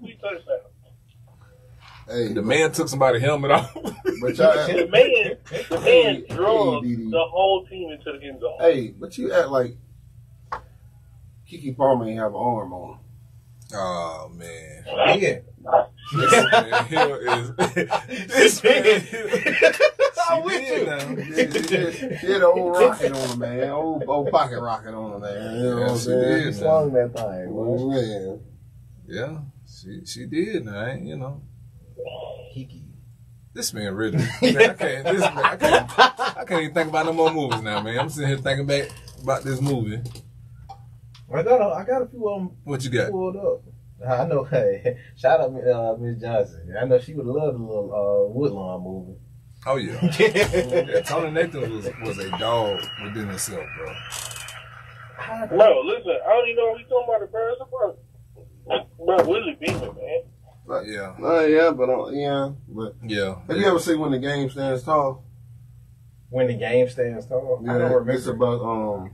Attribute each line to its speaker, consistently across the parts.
Speaker 1: three touchdowns.
Speaker 2: Hey,
Speaker 3: The man took somebody's helmet off.
Speaker 2: but y'all,
Speaker 1: The man, the man
Speaker 2: Hey,
Speaker 1: drove
Speaker 2: hey,
Speaker 1: the whole team into the end zone.
Speaker 2: hey, but you act like Keke Palmer ain't have an arm on.
Speaker 3: oh man.
Speaker 4: Yeah.
Speaker 3: This man here is this man
Speaker 4: I'm with you.
Speaker 2: him. She had an old rocket on him, man. Old, old pocket rocket on him, man. You know what I'm
Speaker 3: Yeah, she
Speaker 2: saying?
Speaker 3: did.
Speaker 4: Slung that thing.
Speaker 2: Oh, man.
Speaker 3: Yeah, she she did, man. You know,
Speaker 4: Keke.
Speaker 3: this man really. Man, I can't. This man, I can't. I can't even think about no more movies now, man. I'm sitting here thinking back about this movie.
Speaker 4: I got a, I got a few of them
Speaker 3: What you got?
Speaker 4: pulled up. I know. Hey, shout out uh, Miss Johnson. I know she would love the little uh, Woodlawn movie.
Speaker 3: Oh yeah. yeah. Tony Nathan was was a dog within himself, bro.
Speaker 1: Bro, listen, I don't even know what we talking about the birds about. Bro, Willie Beamen, man.
Speaker 2: But,
Speaker 3: Yeah,
Speaker 2: uh, yeah, but uh, yeah, but
Speaker 3: yeah.
Speaker 2: have you ever seen when the game stands tall?
Speaker 4: when the game stands tall. I
Speaker 2: Yeah,
Speaker 4: don't
Speaker 2: it's about um.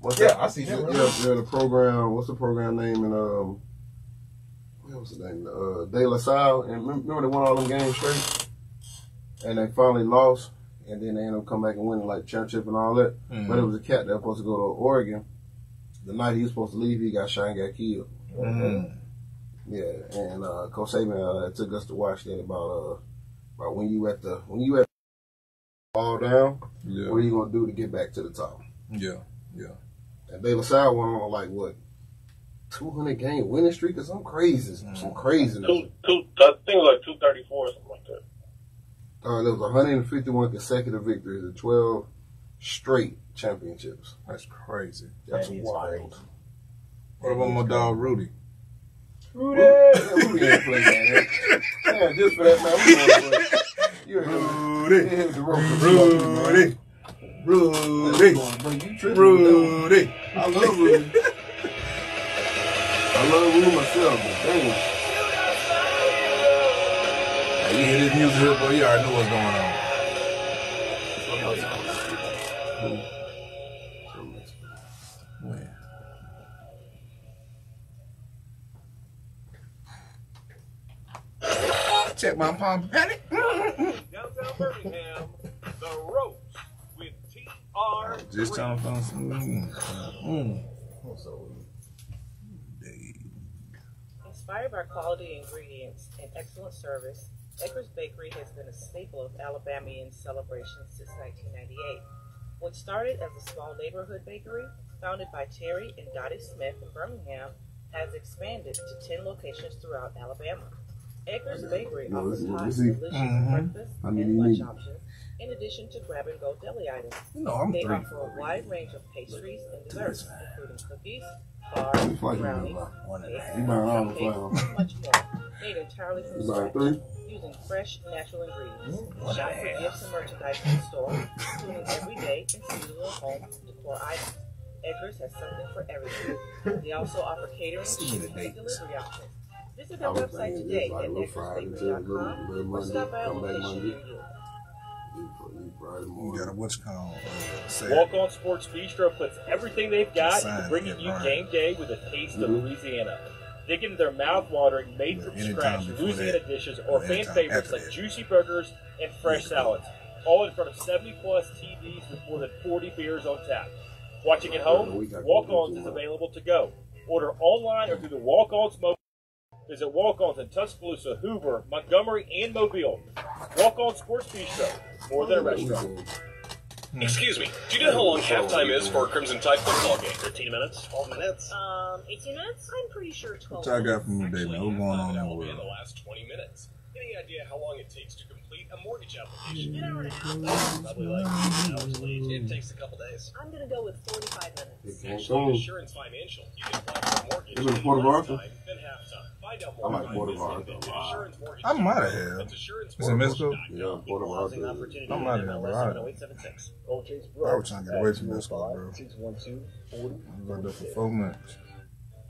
Speaker 2: What's
Speaker 4: Yeah,
Speaker 2: that?
Speaker 4: I see
Speaker 2: Yeah,
Speaker 4: that.
Speaker 2: yeah, the program. What's the program name? And um, what was the name? Uh, De La Salle. And remember, remember they won all them games straight, and they finally lost, and then they ended up coming back and winning like championship and all that.
Speaker 3: Mhm.
Speaker 2: But it was a cat that was supposed to go to Oregon. The night he was supposed to leave, he got shot and got killed.
Speaker 3: Mhm.
Speaker 2: Yeah, and uh, Coach Saban uh, took us to watch that about uh about when you at the when you at fall down,
Speaker 3: Yeah,
Speaker 2: what are you gonna do to get back to the top?
Speaker 3: yeah. Yeah.
Speaker 2: And De La Salle went on like what, two hundred game winning streak or some crazy, some craziness.
Speaker 1: Two, two, I think it was like 234 or something like that.
Speaker 2: Uh, there was 151 consecutive victories and 12 straight championships.
Speaker 3: That's crazy.
Speaker 2: That's
Speaker 4: That is
Speaker 2: wild.
Speaker 4: crazy.
Speaker 3: What about my dog Rudy?
Speaker 4: Rudy.
Speaker 2: Yeah, we ain't play that. Yeah, just for that, man. We gonna play. You ain't
Speaker 3: Rudy,
Speaker 2: hit the rope.
Speaker 3: Rudy, Rudy,
Speaker 2: You tripping.
Speaker 3: Rudy.
Speaker 2: I love Rudy. I love Rudy myself, but damn.
Speaker 3: Hey, you hear this music here, boy? You already know what's going on. Man. Check my palm panic.
Speaker 5: Downtown Birmingham, the Roach with TR.
Speaker 3: Just trying to find some. Mm.
Speaker 6: Inspired by quality ingredients and excellent service, Edgar's Bakery has been a staple of Alabamian celebrations since 1998. What started as a small neighborhood bakery, founded by Terry and Dottie Smith in Birmingham, has expanded to 10 locations throughout Alabama. Edgar's Bakery
Speaker 2: No,
Speaker 6: offers hot, delicious
Speaker 2: is-
Speaker 3: Mhm.
Speaker 6: breakfast
Speaker 2: I mean,
Speaker 6: and lunch options, in addition to grab-and-go deli items.
Speaker 3: You know, I'm
Speaker 6: They
Speaker 3: three.
Speaker 6: offer a wide range of pastries and desserts, including cookies,
Speaker 2: You
Speaker 6: bars, brownies,
Speaker 2: one
Speaker 6: cakes,
Speaker 2: You buying all the
Speaker 6: cupcakes, and much more. Made entirely from scratch, using fresh, natural ingredients.
Speaker 3: What
Speaker 6: Shop
Speaker 3: the
Speaker 6: for gifts and merchandise in the store, including everyday and seasonal home decor items. Edgar's has something for everyone. They also offer catering
Speaker 3: See you
Speaker 6: and delivery options. Visit
Speaker 2: I
Speaker 6: their website today
Speaker 2: just like
Speaker 6: at
Speaker 2: little Friday, little,
Speaker 6: edgarsbakery.com
Speaker 2: little
Speaker 6: or stop by a location near you.
Speaker 2: You Friday
Speaker 3: You
Speaker 2: morning.
Speaker 3: got a what's called? Uh,
Speaker 5: Walk On Sports Bistro puts everything they've got
Speaker 3: Sign
Speaker 5: into bringing
Speaker 3: it,
Speaker 5: you
Speaker 3: Brian.
Speaker 5: game day with a taste of
Speaker 2: Mhm.
Speaker 5: Louisiana. Dig into their mouth-watering,
Speaker 3: made-from-scratch
Speaker 5: Louisiana
Speaker 3: that.
Speaker 5: dishes or fan favorites like
Speaker 3: that.
Speaker 5: juicy burgers and fresh salads. All in front of 70 plus TVs with more than 40 beers on tap. Watching at home, Walk Ons is available to go. Order online or through the Walk Ons mobile. Visit Walk Ons in Tuscaloosa, Hoover, Montgomery, and Mobile. Walk On Sports Bistro, more than a restaurant.
Speaker 7: Excuse me, do you know how long halftime is for a Crimson Tide football game?
Speaker 5: 13 minutes, 12 minutes.
Speaker 6: Um, 18 minutes? I'm pretty sure 12
Speaker 3: What y'all got from you today, man?
Speaker 7: Actually,
Speaker 3: What's going on in
Speaker 7: that
Speaker 3: the
Speaker 7: will be in the last 20 minutes. Any idea how long it takes to complete a mortgage application?
Speaker 6: An hour and a half.
Speaker 7: Probably like an hour's late. It takes a couple days.
Speaker 6: I'm gonna go with 45 minutes.
Speaker 7: Actually, at Assurance Financial, you can apply for a mortgage
Speaker 2: Is it
Speaker 7: in
Speaker 2: Port
Speaker 7: less
Speaker 2: Arthur?
Speaker 7: Time than halftime. Find
Speaker 2: I
Speaker 7: more
Speaker 2: like
Speaker 7: by
Speaker 2: of
Speaker 7: visiting
Speaker 2: Arthur a lot.
Speaker 7: Assurance Mortgage.
Speaker 3: I might have. Is it Mexico?
Speaker 2: Yeah, Port of
Speaker 6: Housing
Speaker 2: Arthur.
Speaker 3: I'm out of there, bro. I- I was trying to get away from this one, bro. I was there for four months.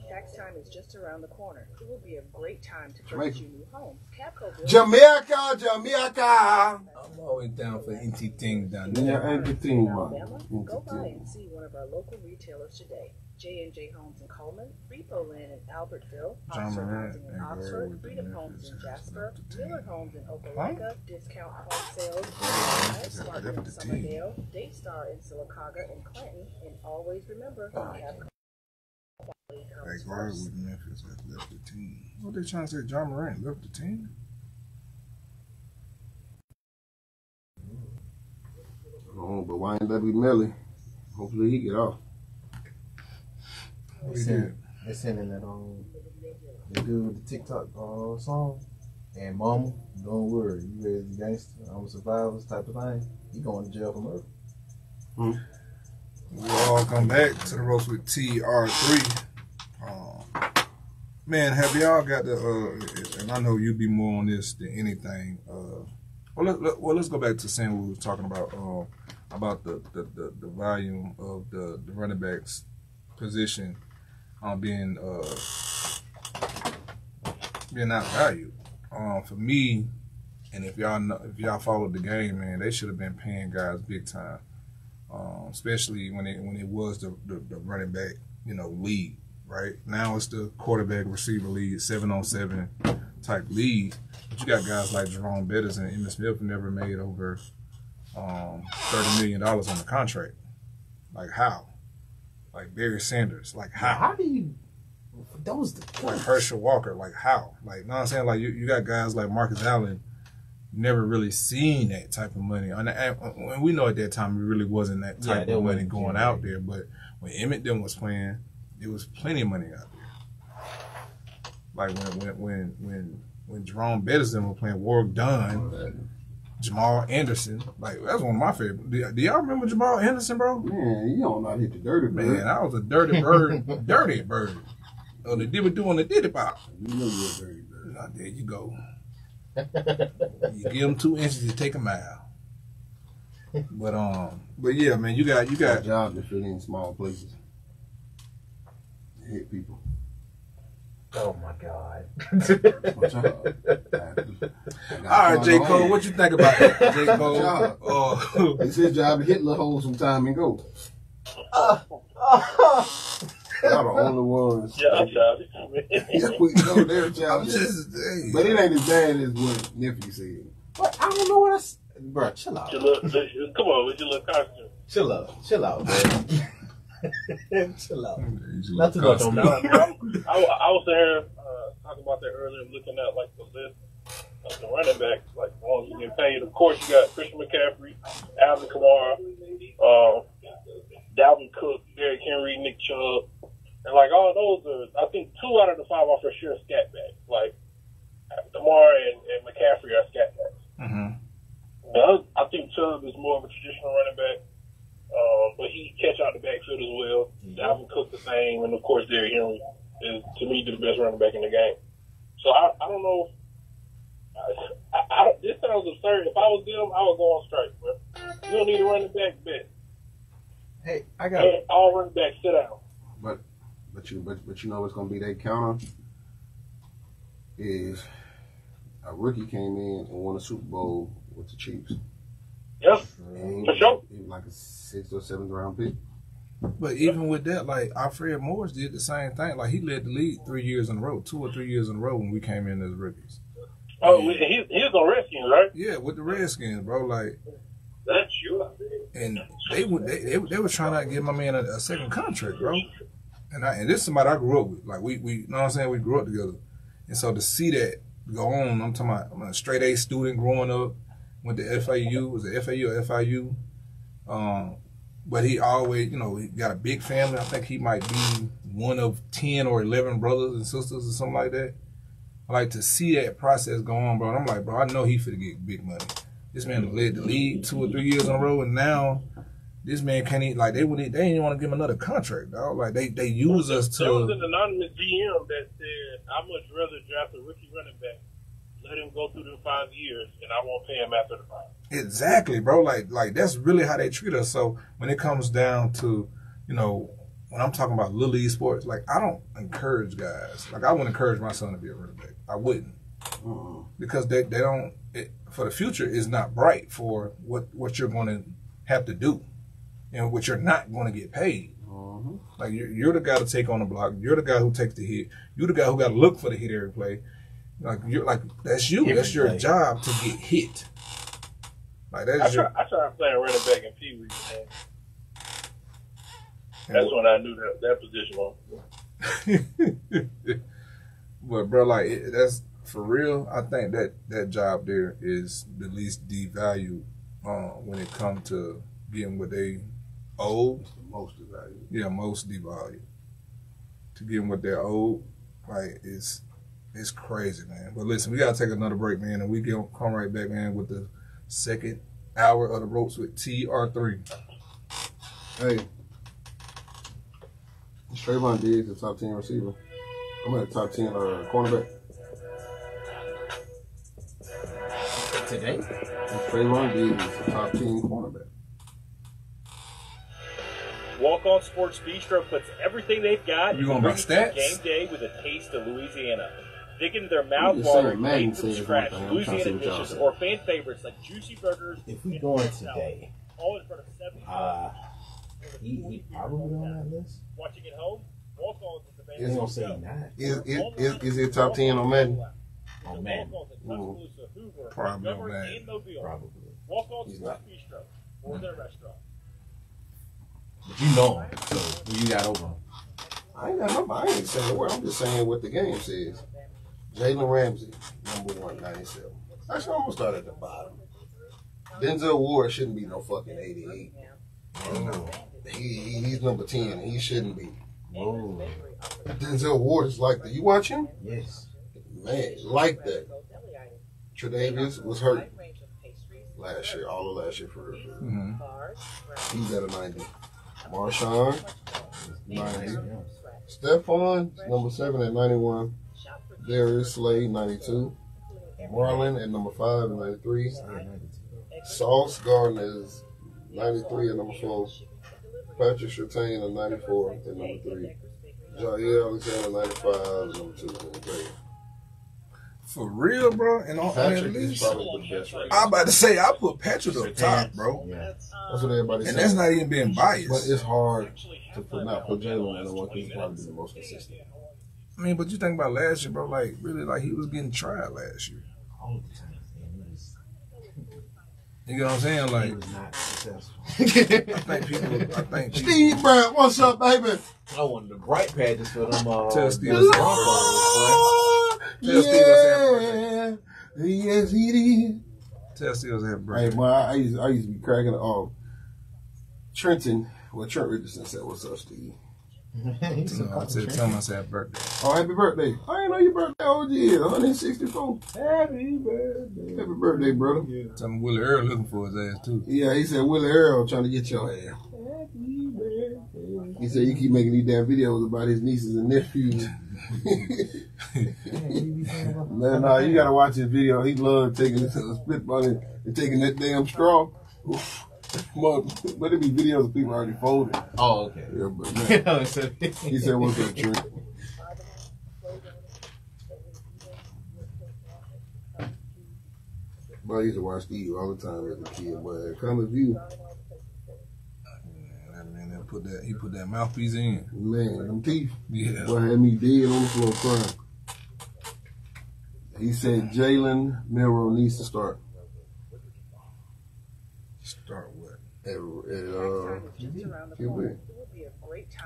Speaker 6: Tax time is just around the corner. It will be a great time to purchase your new home.
Speaker 2: Jamaica, Jamaica.
Speaker 3: I'm always down for NT things down
Speaker 2: Yeah,
Speaker 3: there.
Speaker 2: everything, man.
Speaker 6: Go by and see one of our local retailers today. J&J Homes in Coleman, Repo Land in Albertville,
Speaker 3: John
Speaker 6: Oxford
Speaker 3: Morant
Speaker 6: Housing in Oxford,
Speaker 3: Gary with
Speaker 6: Freedom Homes in Jasper,
Speaker 3: left the team.
Speaker 6: Miller Homes in Opelika, Discount Home Sales in
Speaker 3: Huh?
Speaker 6: Lehigh, Smart
Speaker 3: Left
Speaker 6: in. Summerdale, Daystar in Sylacauga and Clinton, and always remember, we have quality
Speaker 3: That
Speaker 6: comes
Speaker 3: guard
Speaker 6: first.
Speaker 3: with Memphis has left the team. What they trying to say? John Morant left the team?
Speaker 2: Oh, but YNW Melly, hopefully he get off.
Speaker 3: What
Speaker 4: They
Speaker 3: he
Speaker 4: send, they sending that um, the dude with the TikTok uh, song, and Mama, don't worry, you raised the gangster, I'm a survivor type of thing. He going to jail for murder. Hmm.
Speaker 3: We'll all come back to the ropes with TR3. Um, man, have y'all got the, uh, and I know you be more on this than anything. Uh, well, let, let, well, let's go back to saying what we was talking about, um, about the, the, the, the volume of the, the running backs position um, being, uh, being outvalued. Um, for me, and if y'all know, if y'all followed the game, man, they should have been paying guys big time um, especially when it when it was the, the, the running back, you know, league. Right now, it's the quarterback receiver league, seven on seven type league. But you got guys like Jerome Bettis and Emmitt Smith who never made over um, thirty million dollars on the contract. Like how? Like Barry Sanders. Like how?
Speaker 4: How do you? Those the
Speaker 3: like. Herschel Walker, like how? Like, you know what I'm saying? Like, you, you got guys like Marcus Allen, never really seen that type of money. And, and and we know at that time it really wasn't that type
Speaker 4: there
Speaker 3: of money going
Speaker 4: generated.
Speaker 3: out there. But when Emmitt then was playing, there was plenty of money out there. Like when when when when when Jerome Bettis then was playing, Warrick Dunn, Jamal Anderson, like that's one of my favorite. Do, do y'all remember Jamal Anderson, bro?
Speaker 2: Man, you don't know how to hit the dirty bird.
Speaker 3: Man, I was a dirty bird, dirty bird. Oh, the dibby doing the diddy pop.
Speaker 2: You know you're a dirty bird.
Speaker 3: Now, there you go. You give them two inches, you take a mile. But um, but yeah, man, you got you
Speaker 2: Got
Speaker 3: got
Speaker 2: job to fit in small places. Hit people.
Speaker 4: Oh my God.
Speaker 2: My job.
Speaker 3: all right, J Cole. What you think about that, J Cole?
Speaker 2: Job.
Speaker 3: Oh,
Speaker 2: It's his job to hit little holes from time and go. Y'all the only ones.
Speaker 1: Yeah, I'm sorry.
Speaker 2: Yeah, we know their job.
Speaker 3: I'm just, hey.
Speaker 2: But it ain't as bad as what nephew said.
Speaker 4: But I don't know what I. s- Bro, chill out.
Speaker 1: Your little- Come on, with your little costume.
Speaker 4: Chill out. Chill out, man. chill out.
Speaker 3: He's a
Speaker 4: Not too
Speaker 3: little
Speaker 4: much on
Speaker 3: costume.
Speaker 4: me.
Speaker 1: I, I was there uh, talking about that earlier, looking at like the list of the running backs, like the ones who get paid. Of course, you got Christian McCaffrey, Alvin Kamara, uh, Dalvin Cook, Derrick Henry, Nick Chubb, and like all those are, I think two out of the five are for sure scat backs. Like Kamara and, and McCaffrey are scat backs.
Speaker 3: Mhm.
Speaker 1: The I think Chubb is more of a traditional running back, um, but he catch out the backfield as well. Dalvin Cook the same, and of course Derrick Henry is to me the best running back in the game. So I, I don't know. I, I, I, this sounds absurd. If I was them, I would go on strike. Bro. You don't need a running back bet.
Speaker 4: Hey, I got.
Speaker 1: Hey, all running backs sit down.
Speaker 2: But but you but, but you know what's gonna be that counter is a rookie came in and won a Super Bowl with the Chiefs.
Speaker 1: Yep.
Speaker 2: And he
Speaker 1: For sure.
Speaker 2: he like a sixth or seventh round pick.
Speaker 3: But even with that, like Alfred Morris did the same thing. Like he led the league three years in a row, two or three years in a row when we came in as rookies.
Speaker 1: Oh, he, he was on Redskins, right?
Speaker 3: Yeah, with the Redskins, bro. Like,
Speaker 1: That's you.
Speaker 3: and they would they, they, they were trying to give my man a, a second contract, bro. And I and this is somebody I grew up with. Like we we you know what I'm saying, we grew up together. And so to see that go on, I'm talking about I'm a straight A student growing up, went to FAU, was it FAU or FIU? Um but he always, you know, he got a big family. I think he might be one of ten or eleven brothers and sisters or something like that. I like to see that process go on, bro. And I'm like, bro, I know he finna get big money. This man led the league two or three years in a row, and now this man can't even like they would they didn't want to give him another contract, dog. Like they they use us to.
Speaker 1: There was an anonymous GM that said, "I much rather draft a rookie running back, let him go through the five years, and I won't pay him after the five."
Speaker 3: exactly, bro. Like like that's really how they treat us. So when it comes down to you know when I'm talking about little league sports, like I don't encourage guys. Like I wouldn't encourage my son to be a running back. I wouldn't.
Speaker 2: Uh-uh.
Speaker 3: because they, they don't it, for the future is not bright for what what you're going to have to do and what you're not going to get paid
Speaker 2: Mhm.
Speaker 3: Like you're, you're the guy to take on the block. You're the guy who takes the hit. You're the guy who got to look for the hit every play. Like you're like that's you.
Speaker 4: Every
Speaker 3: that's your
Speaker 4: play.
Speaker 3: job to get hit. Like
Speaker 1: I
Speaker 3: that's
Speaker 1: try,
Speaker 3: your.
Speaker 1: I tried playing running back in Pee Wee, that's when I knew that that position was.
Speaker 3: but bro, like it, that's for real. I think that that job there is the least devalued uh, when it comes to getting what they owe.
Speaker 2: It's the most valuable.
Speaker 3: Yeah, most devalued. To getting what they owe, like it's it's crazy, man. But listen, we gotta take another break, man, and we get come right back, man, with the second hour of the ropes with TR3.
Speaker 2: Hey, is Trevon Diggs the top ten receiver? I'm at the top ten uh, cornerback.
Speaker 4: Today?
Speaker 2: Is Trevon Diggs the top ten cornerback?
Speaker 5: Walk On Sports Bistro puts everything they've got
Speaker 3: You gonna
Speaker 5: bring
Speaker 3: buy stats?
Speaker 5: game day with a taste of Louisiana. Dig into their
Speaker 2: just
Speaker 5: mouth-watering, made from scratch
Speaker 2: one thing. I'm trying to see
Speaker 5: Louisiana dishes or fan favorites like juicy burgers.
Speaker 4: If we
Speaker 5: and
Speaker 4: going
Speaker 5: chicken
Speaker 4: today,
Speaker 5: all in front of 70
Speaker 4: uh, he, he probably on that list.
Speaker 5: Watching at home, Walk On is
Speaker 4: They
Speaker 5: available.
Speaker 4: gonna say
Speaker 5: go.
Speaker 4: not.
Speaker 2: Is is is, is it top ten on Madden?
Speaker 4: On Madden.
Speaker 5: Walk-Ons in Tuscaloosa, Hoover,
Speaker 3: Probably on Madden.
Speaker 4: Probably.
Speaker 5: Walk On
Speaker 4: He's
Speaker 5: Sports Bistro or their restaurant.
Speaker 4: But you know him, so who you got over him?
Speaker 2: I ain't got no. I ain't saying a word. I'm just saying what the game says. Jalen Ramsey, number one, 97. Actually, I'm gonna start at the bottom. Denzel Ward shouldn't be no fucking 88.
Speaker 4: Oh,
Speaker 2: He, he he's number 10. He shouldn't be.
Speaker 4: oh,
Speaker 2: Denzel Ward is like that. You watch him,
Speaker 4: yes.
Speaker 2: man, like that. Tredavious was hurt last year, all of last year for real.
Speaker 3: Mm-hmm.
Speaker 2: He's at a 90. Marshon, 90. Stephon, number seven at 91. Darius Slay, 92. Marlon at number five at 93. Sauce Gardner is 93 at number four. Patrick Surtain at 94 at number three. Jaire Alexander, 95 at number two. Okay.
Speaker 3: For real, bro. And on, on that
Speaker 2: Patrick is
Speaker 3: list,
Speaker 2: probably the best right
Speaker 3: I'm about to say I put Patrick up top, bro.
Speaker 4: Yeah.
Speaker 2: That's um, what everybody
Speaker 3: And
Speaker 2: says.
Speaker 3: that's not even being biased.
Speaker 2: But it's hard to put not put Jalen in the one he's probably the most consistent.
Speaker 3: I mean, but you think about last year, bro. Like really, like he was getting tried last year.
Speaker 4: All the time. And he was,
Speaker 3: You know what I'm saying?
Speaker 4: he
Speaker 3: Like
Speaker 4: was not successful.
Speaker 3: I think people. I think people,
Speaker 2: Steve Brown, what's up, baby?
Speaker 4: I wanted the bright patches for them. Uh,
Speaker 3: Tell Steve
Speaker 4: them
Speaker 3: it's
Speaker 4: Broncos,
Speaker 3: Tell Steve it's
Speaker 2: Yeah, yes, he did.
Speaker 3: tell Steelers have
Speaker 2: Hey,
Speaker 3: break.
Speaker 2: boy, I used, I used to be cracking it off. Trenton, well, Trent Richardson said, "What's up, Steve?"
Speaker 4: Boy. He's
Speaker 3: So I said, tell him I said happy birthday.
Speaker 2: Oh, happy birthday! I didn't know your birthday. Oh, yeah, 164.
Speaker 4: Happy birthday.
Speaker 2: Happy birthday, brother.
Speaker 3: Tell him Willie Earl looking for his ass too.
Speaker 2: Yeah, he said Willie Earl trying to get your ass.
Speaker 4: Happy birthday.
Speaker 2: He said you keep making these damn videos about his nieces and nephews. Man, nah, you gotta watch his video. He loved taking this uh, spitball and, and taking that damn straw. Oof. But, but it be videos of people already folded.
Speaker 4: Oh, okay.
Speaker 2: Yeah, but man, he said, "What's up, Trent?" But I used to watch Steve all the time as a kid. But Comic View,
Speaker 3: That man that put that he put that mouthpiece in.
Speaker 2: man, them teeth.
Speaker 3: Yeah.
Speaker 2: Boy had me dead on the floor crying. He said Jalen Milroe needs to Start
Speaker 3: with.
Speaker 2: At, at uh, QB.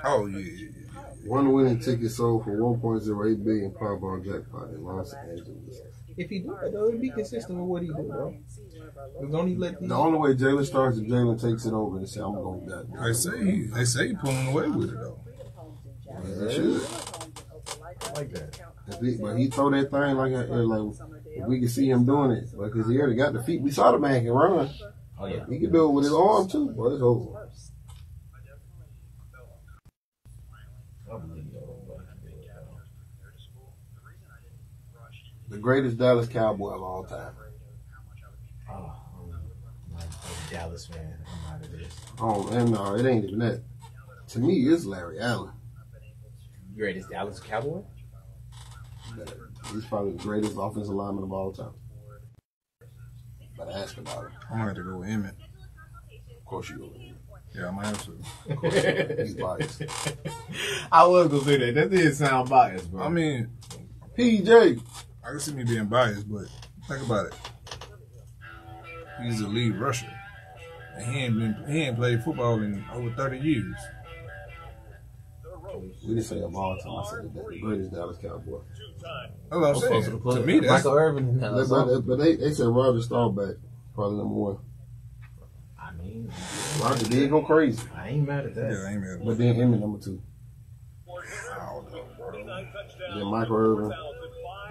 Speaker 3: Oh yeah, yeah, yeah.
Speaker 2: One winning ticket sold for 1.08 billion Powerball jackpot in Los Angeles.
Speaker 4: If he do it, though, it'd be consistent with what he do, though. Don't he let?
Speaker 2: The only way Jalen starts is Jalen takes it over and say, "I'm going to that."
Speaker 3: They say he, they say he pulling away with it though.
Speaker 2: He should.
Speaker 4: I like that.
Speaker 2: If he- But he throw that thing like like if we can see him doing it because he already got the feet. We saw the man can run.
Speaker 4: Oh yeah.
Speaker 2: He can do it with his arm too. Boy, it's over.
Speaker 4: I believe you, but-
Speaker 2: The greatest Dallas Cowboy of all time.
Speaker 4: Oh, I'm not a Dallas fan. I'm out of this.
Speaker 2: Oh, and no, it ain't even that. To me, it's Larry Allen.
Speaker 4: Greatest Dallas Cowboy?
Speaker 2: He's probably the greatest offensive lineman of all time. But ask about it.
Speaker 3: I'm gonna have to go with Emmitt.
Speaker 2: Of course you will.
Speaker 3: Yeah, I might have to.
Speaker 2: He's biased.
Speaker 4: I was gonna say that. That did sound biased, bro.
Speaker 3: I mean,
Speaker 2: PJ.
Speaker 3: I can see me being biased, but think about it. He's a lead rusher. And he ain't been he ain't played football in over thirty years.
Speaker 2: We didn't say of all time. I said that the greatest Dallas Cowboy.
Speaker 3: That's what I'm
Speaker 4: I'm supposed
Speaker 3: saying.
Speaker 4: to put
Speaker 3: To me, that's
Speaker 4: Michael Irvin in that.
Speaker 2: But, uh, but, but they, they said Roger Staubach probably number one.
Speaker 4: I mean,
Speaker 2: Roger did go crazy,
Speaker 4: I ain't mad at that.
Speaker 3: yeah, I ain't mad.
Speaker 2: but then Emmitt number two.
Speaker 3: I don't know, bro.
Speaker 2: Then Michael Irvin.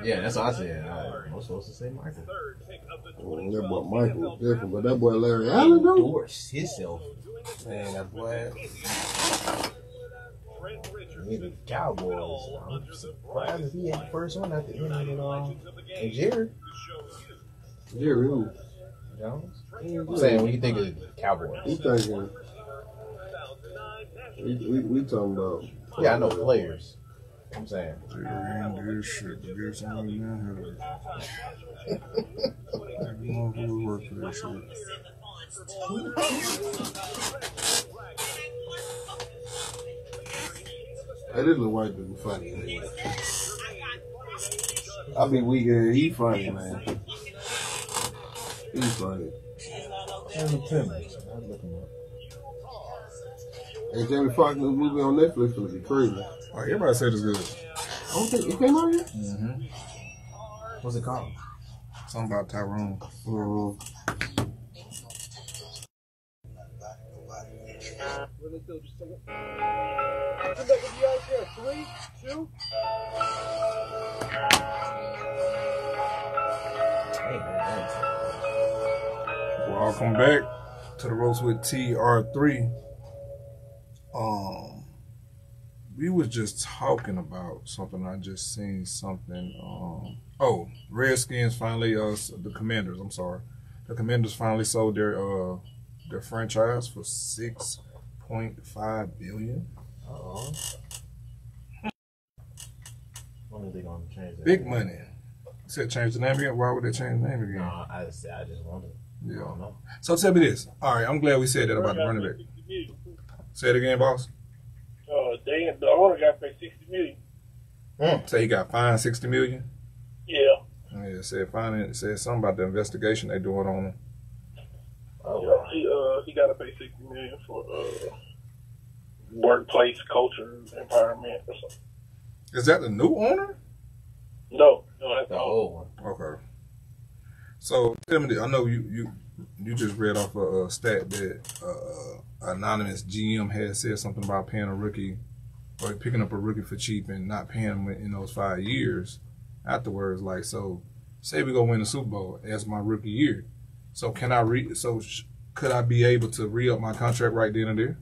Speaker 4: Yeah, that's what I said. I was supposed to say Michael.
Speaker 2: Oh, that boy Michael was different, but that boy Larry Allen though.
Speaker 4: Endorse himself.
Speaker 2: Man, that boy.
Speaker 4: He the Cowboys. I'm surprised if he had the first one at the end of uh, and Jerry
Speaker 2: Jerry who?
Speaker 4: Jones. I'm saying when you think of Cowboys.
Speaker 2: We thinking. We, we, we talking about.
Speaker 4: Yeah, I know players. I'm saying.
Speaker 3: Jerry this shit, but there's somebody down here. Every motherfucker work for that shit.
Speaker 2: Hey, this little white dude funny. Man. I be weak. uh, He funny, man. He's funny.
Speaker 4: Henry Timmons. I look him up.
Speaker 2: Hey, Jamie Foxx new movie on Netflix gonna crazy.
Speaker 3: Oh, everybody said it's good.
Speaker 2: I don't think it came out yet.
Speaker 3: Mm-hmm.
Speaker 4: What's it called?
Speaker 3: Something about Tyrone.
Speaker 2: Mm-hmm.
Speaker 5: Really still just take it. Three, two.
Speaker 3: Welcome back to the ropes with TR3. Um, we was just talking about something. I just seen something. Um, oh, Redskins finally, uh, the Commanders. I'm sorry, the Commanders finally sold their uh their franchise for six point five billion.
Speaker 4: Uh-oh. When are they gonna change that?
Speaker 3: Big money. Said change the name again. Why would they change the name again?
Speaker 4: No, I just, I just wondered. I
Speaker 3: Yeah.
Speaker 4: don't know.
Speaker 3: So tell me this. All right, I'm glad we said that about the running back. Say it again, boss.
Speaker 1: Uh, they the owner got paid sixty million.
Speaker 3: Say he got fined sixty million.
Speaker 1: Yeah.
Speaker 3: Yeah, said finding said something about the investigation they doing on him.
Speaker 4: Oh,
Speaker 1: Yeah, he uh he got to pay sixty million for uh workplace culture environment or something.
Speaker 3: Is that the new owner?
Speaker 1: No, no, that's
Speaker 4: the old one.
Speaker 3: Okay. So tell me. I know you you you just read off a, a stat that uh, anonymous GM had said something about paying a rookie or picking up a rookie for cheap and not paying him in those five years afterwards. Like so, say we go win the Super Bowl as my rookie year. So can I re? So sh- could I be able to re up my contract right then and there?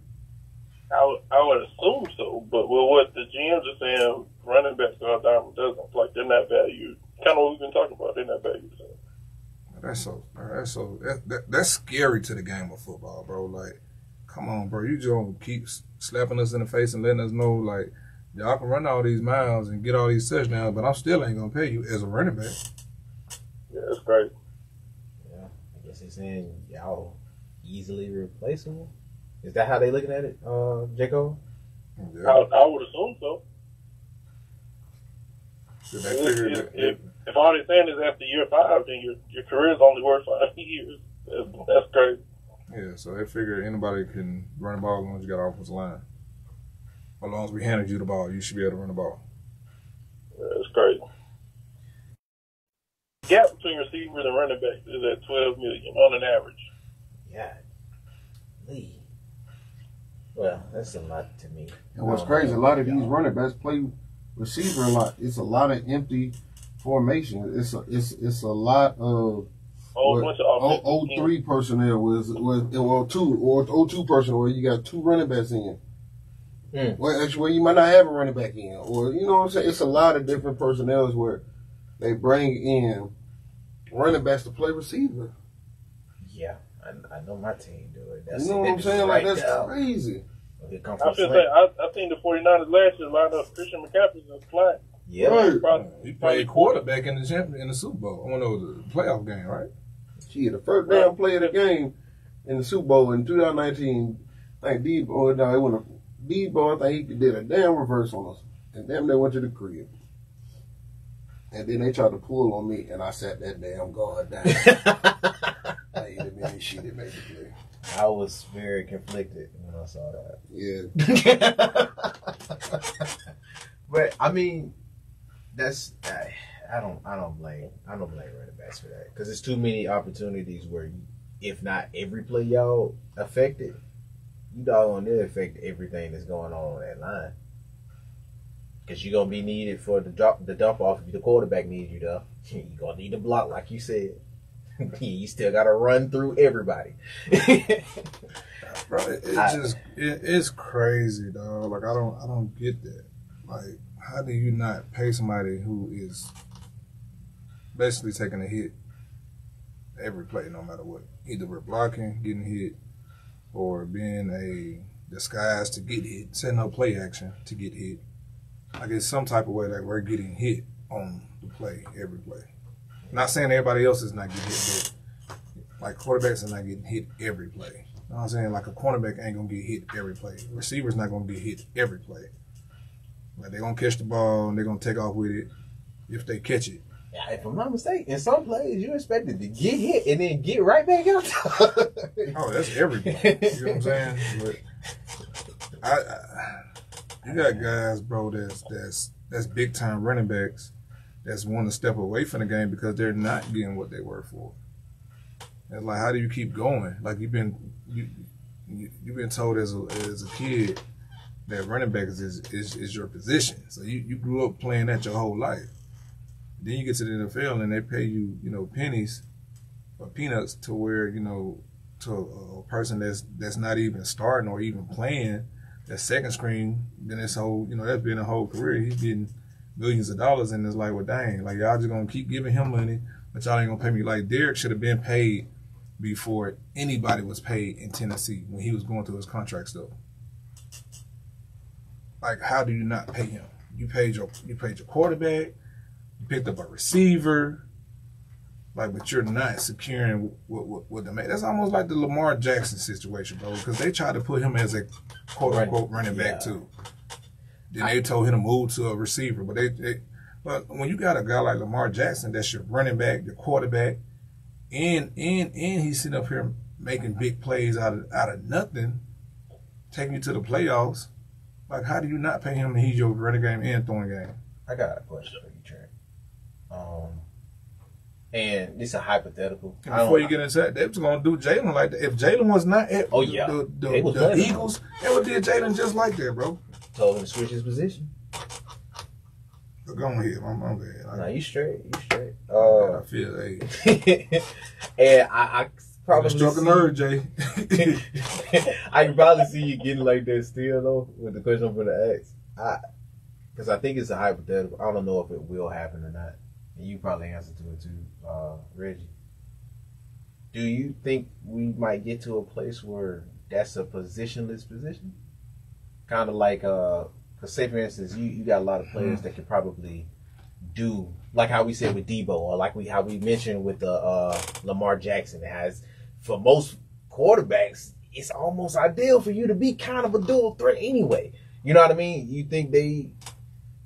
Speaker 1: I would, assume so, but with what the GMs are saying, running backs are down doesn't like they're not valued. Kind of what we've been talking about, they're not valued. So.
Speaker 3: That's so. That's so. That, that, that's scary to the game of football, bro. Like, come on, bro. You just gonna keep slapping us in the face and letting us know, like, y'all can run all these miles and get all these touchdowns, but I'm still ain't gonna pay you as a running back.
Speaker 1: Yeah, that's great.
Speaker 4: Yeah, I guess they're saying y'all easily replaceable. Is that how they looking at it, uh, Jacob?
Speaker 3: Yeah.
Speaker 1: I, I would assume so.
Speaker 3: Did
Speaker 1: If, if, if, if all they're saying is after year five, then your your career is only worth five years. That's, that's crazy.
Speaker 3: yeah, so they figure anybody can run the ball as long as you got offensive line. As long as we handed you the ball, you should be able to run the ball.
Speaker 1: Yeah, That's crazy. Gap between receivers and running backs is at twelve million on an average.
Speaker 4: Yeah. Lee. Well, that's a lot to me.
Speaker 2: And what's crazy, a lot of these running backs play receiver a lot. It's a lot of empty formation. It's a, it's it's a lot of
Speaker 1: Whole
Speaker 2: what,
Speaker 1: bunch of
Speaker 2: O
Speaker 1: offensive
Speaker 2: O
Speaker 1: teams.
Speaker 2: three personnel was was or two or O two personnel where you got two running backs in.
Speaker 4: Mm.
Speaker 2: Well, actually, where you might not have a running back in, or you know what I'm saying. It's a lot of different personnel where they bring in running backs to play receiver.
Speaker 4: Yeah, I, I know my team do it. That's
Speaker 2: you know what I'm
Speaker 4: it.
Speaker 2: saying? Like that's
Speaker 4: there.
Speaker 2: crazy.
Speaker 4: It come
Speaker 1: I
Speaker 4: from
Speaker 1: feel
Speaker 4: Flint.
Speaker 1: say I, I think the 49ers last year lined up Christian McCaffrey as a flat.
Speaker 4: Yeah.
Speaker 2: Right.
Speaker 1: Probably,
Speaker 3: He played quarterback in the champion in the Super Bowl. I want to know the playoff game, right?
Speaker 2: Gee, the first down play of the game in the Super Bowl in 2019, I think Deebo, oh, no, it went Deebo, I think he did a damn reverse on us. And damn, they went to the crib. And then they tried to pull on me, and I sat that damn guard down. I hit him in his shit play.
Speaker 4: I was very conflicted when I saw that.
Speaker 2: Yeah.
Speaker 4: but I mean, that's I, I don't I don't blame I don't blame running backs for that because it's too many opportunities where you, if not every play y'all affected, you doggone near affect everything that's going on on that line. Because you're gonna be needed for the drop the dump off if the quarterback needs you though. You're gonna need a block like you said. you still gotta run through everybody.
Speaker 3: Bro, it, it
Speaker 4: I-
Speaker 3: just it, it's crazy, dog. Like I don't I don't get that. Like, how do you not pay somebody who is basically taking a hit every play, no matter what? Either we're blocking, getting hit, or being a disguise to get hit, setting up play action to get hit. Like it's some type of way that we're getting hit on the play every play. Not saying everybody else is not getting hit, but like quarterbacks are not getting hit every play. You know what I'm saying? Like a cornerback ain't gonna get hit every play. Receiver's not gonna get hit every play. Like they're gonna catch the ball and they're gonna take off with it if they catch it.
Speaker 4: If I'm not mistaken, in some plays you're expected to get hit and then get right back out.
Speaker 3: Oh, that's every play. You know what I'm saying? But I, I you got guys, bro, that's that's that's big time running backs that's to step away from the game because they're not getting what they were for. And like, how do you keep going? Like you've been you, you you've been told as a as a kid that running back is is, is your position. So you, you grew up playing that your whole life. Then you get to the NFL and they pay you you know pennies or peanuts to where you know to a, a person that's that's not even starting or even playing that second screen, then this whole you know that's been a whole career. He's getting millions of dollars, and it's like, well, dang, like y'all just gonna keep giving him money, but y'all ain't gonna pay me. Like Derrick should have been paid before anybody was paid in Tennessee when he was going through his contract stuff. Like, how do you not pay him? You paid your you paid your quarterback, you picked up a receiver, like, but you're not securing what what, what the man. That's almost like the Lamar Jackson situation, bro, because they tried to put him as a quote unquote running back
Speaker 4: Yeah.
Speaker 3: too. Then they told him to move to a receiver, but they, they but when you got a guy like Lamar Jackson, that's your running back, your quarterback, and and and he's sitting up here making big plays out of out of nothing, taking you to the playoffs. Like, how do you not pay him? He's your running game and throwing game.
Speaker 4: I got a question for you, Trent. Um, and this is a hypothetical.
Speaker 3: And before you get into that, they was gonna do Jalen like that. If Jalen was not at
Speaker 4: Oh, yeah.
Speaker 3: the, the, the. Eagles, they would did Jalen just like that, bro.
Speaker 4: Told him to switch his position.
Speaker 3: Go on here, I'm, I'm.
Speaker 4: No,
Speaker 3: I,
Speaker 4: you straight. You straight.
Speaker 3: I
Speaker 4: Uh,
Speaker 3: feel hey,
Speaker 4: and I, I probably
Speaker 3: struck a nerve, Jay.
Speaker 4: I can probably see you getting like that still though with the question I'm gonna ask. I because I think it's a hypothetical. I don't know if it will happen or not. And you probably answer to it too, uh, Reggie. Do you think we might get to a place where that's a positionless position? Kind of like, uh, cause say for instance, you, you got a lot of players that could probably do like how we said with Deebo, or like we how we mentioned with the uh, Lamar Jackson. Has for most quarterbacks, it's almost ideal for you to be kind of a dual threat anyway. You know what I mean? You think they,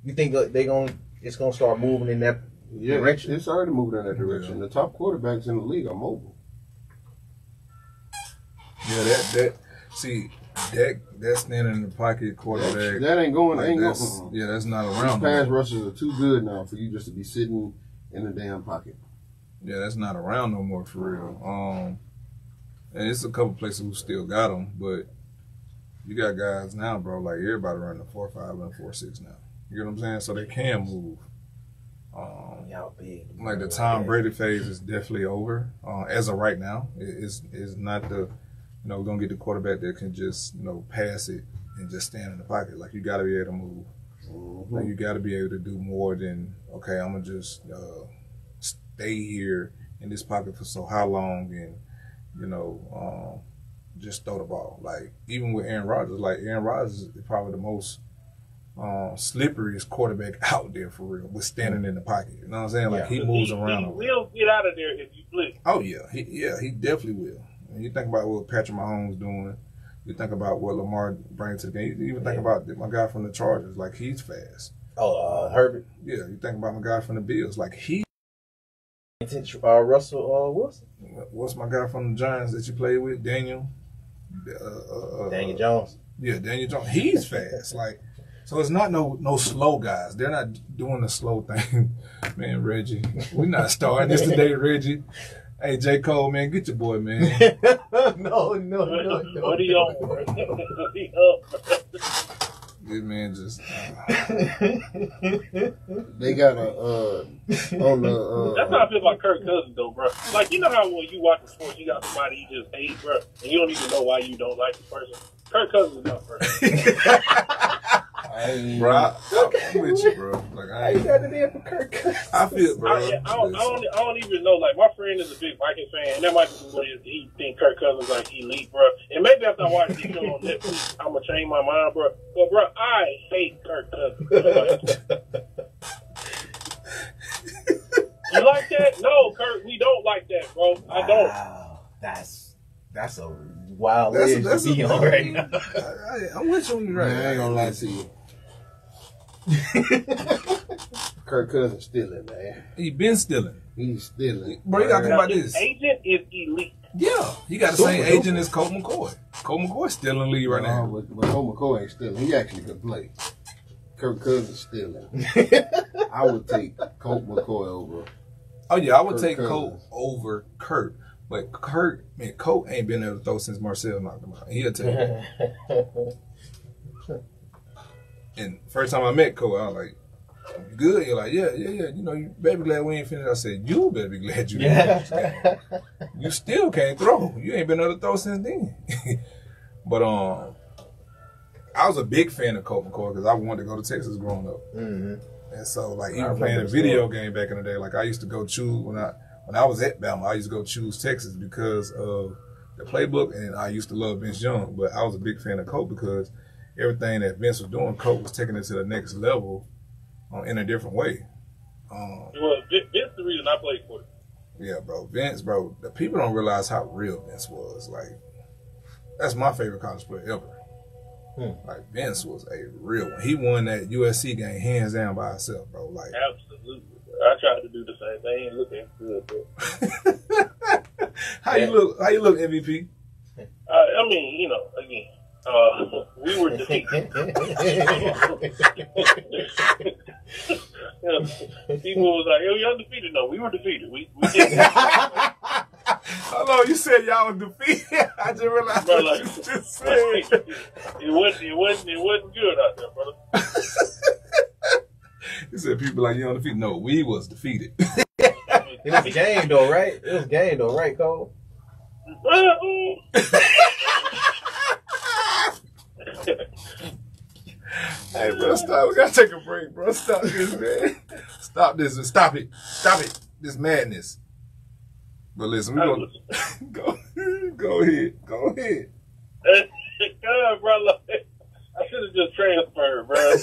Speaker 4: you think they gonna? it's gonna start moving in that
Speaker 2: Yeah,
Speaker 4: Direction.
Speaker 2: it's already moving in that direction. The top quarterbacks in the league are mobile.
Speaker 3: Yeah, that that see that that standing in the pocket quarterback.
Speaker 2: That ain't going.
Speaker 3: like,
Speaker 2: ain't
Speaker 3: that's,
Speaker 2: going.
Speaker 3: yeah, that's not around. no
Speaker 2: pass
Speaker 3: more.
Speaker 2: rushers are too good now for you just to be sitting in the damn pocket.
Speaker 3: Yeah, that's not around no more for real. Um, and it's a couple places who still got them, but you got guys now, bro. Like everybody running the four five and four six now. You get what I'm saying? So they can move. Um,
Speaker 4: y'all big.
Speaker 3: like the Tom Brady phase is definitely over. Uh, as of right now, it is is not the you know we're gonna get the quarterback that can just you know pass it and just stand in the pocket. Like you got to be able to move. Like you got to be able to do more than okay. I'm gonna just uh, stay here in this pocket for so how long and you know um, just throw the ball. Like even with Aaron Rodgers, like Aaron Rodgers is probably the most um, slipperiest quarterback out there for real, with standing in the pocket. You know what I'm saying? Like
Speaker 4: Yeah.
Speaker 3: he moves
Speaker 1: he,
Speaker 3: around.
Speaker 1: He will get out of there if you blitz.
Speaker 3: Oh yeah, he, yeah, he definitely will. You think about what Patrick Mahomes doing, You think about what Lamar brings to the game. You even think about my guy from the Chargers, like he's fast.
Speaker 4: Oh, uh, Herbert.
Speaker 3: Yeah, you think about my guy from the Bills, like he.
Speaker 4: Uh, Russell uh, Wilson.
Speaker 3: What's my guy from the Giants that you played with, Daniel? Uh, uh,
Speaker 4: Daniel Jones.
Speaker 3: Yeah, Daniel Jones. He's fast. Like, so it's not no no slow guys. They're not doing the slow thing, man. Reggie, we're not starting this today, Reggie. Hey, J. Cole, man, get your boy, man.
Speaker 4: no, no, no, no.
Speaker 1: What are you on? What are you on?
Speaker 3: This man just.
Speaker 2: They got a uh on the
Speaker 1: That's
Speaker 2: uh
Speaker 1: how I feel about Kirk Cousins, though, bro. Like, you know how when you watch the sports, you got somebody you just hate, bro, and you don't even know why you don't like the person. Kirk Cousins is not person.
Speaker 3: bro, I, I'm with you, bro. Like, I,
Speaker 4: I got it in for Kirk Cousins.
Speaker 3: I feel, bro.
Speaker 1: I, I, don't, I, don't, I don't even know. Like, my friend is a big Viking fan, and that might be what he, he think Kirk Cousins like elite, bro. And maybe after I watch the show on Netflix, I'm gonna change my mind, bro. But, bro, I hate Kirk Cousins. you like that? No, Kirk, we don't like that, bro. I don't.
Speaker 4: Wow, that's that's a wild
Speaker 3: That's,
Speaker 4: edge
Speaker 3: that's
Speaker 4: to be
Speaker 3: a,
Speaker 4: on right now.
Speaker 3: I, am with you on right.
Speaker 2: man, I ain't gonna lie to you. Kirk Cousins stealing, man.
Speaker 3: He been stealing.
Speaker 2: He's stealing.
Speaker 3: Bro, you gotta think about this.
Speaker 1: agent is elite.
Speaker 3: Yeah, he got the
Speaker 2: Super
Speaker 3: same agent as Colt McCoy. Colt McCoy still in the league right
Speaker 2: No,
Speaker 3: now.
Speaker 2: but, but Colt McCoy ain't stealing. He actually could play. Kirk Cousins stealing. I would take Colt McCoy over.
Speaker 3: Oh yeah, I would
Speaker 2: Kirk
Speaker 3: take
Speaker 2: Cousins.
Speaker 3: Colt over Kirk. But Kirk, man, Colt ain't been able to throw since Marcell knocked him out. He'll tell you. And first time I met Colt, I was like, "You good?" You're like, "Yeah, yeah, yeah." You know, you better be glad we ain't finished. I said, "You better be glad you didn't." finish." you still can't throw. You ain't been able to throw since then. but um, I was a big fan of Colt McCoy because I wanted to go to Texas growing up.
Speaker 4: hmm
Speaker 3: And so, like, even playing a video
Speaker 4: story.
Speaker 3: game back in the day, like, I used to go choose when I when I was at Bama, I used to go choose Texas because of the playbook, and I used to love Vince Young. But I was a big fan of Colt because everything that Vince was doing, Colt was taking it to the next level uh, in a different way. Um,
Speaker 1: Well, this this the reason I played for it.
Speaker 3: yeah, bro, Vince, bro, the people don't realize how real Vince was. Like, that's my favorite college player ever.
Speaker 4: Hmm.
Speaker 3: Like Vince was a real one. He won that USC game hands down by himself, bro. Like.
Speaker 1: Absolutely. I tried to do the same thing. Ain't looking good, bro.
Speaker 3: how you look? How you look, MVP?
Speaker 1: I, I mean, you know, again, uh, we were defeated. People was like, "Yo, y'all defeated." No, we were defeated. We we did.
Speaker 3: Hello, you said y'all were defeated. I just realized
Speaker 1: Bro,
Speaker 3: what
Speaker 1: like-
Speaker 3: you just said.
Speaker 1: it wasn't. It wasn't. It wasn't good out there, brother.
Speaker 3: you said people like you on defeat. No, we was defeated.
Speaker 4: It was a game though, right? It was game though, right, Cole?
Speaker 1: Well,
Speaker 3: hey, bro, stop. We gotta take a break, bro. Stop this, man. Stop this. Stop it. Stop it. This madness. But listen, we
Speaker 1: I
Speaker 3: gonna go. Go ahead. Go ahead.
Speaker 1: God, bro, like, I should have just transferred, bro.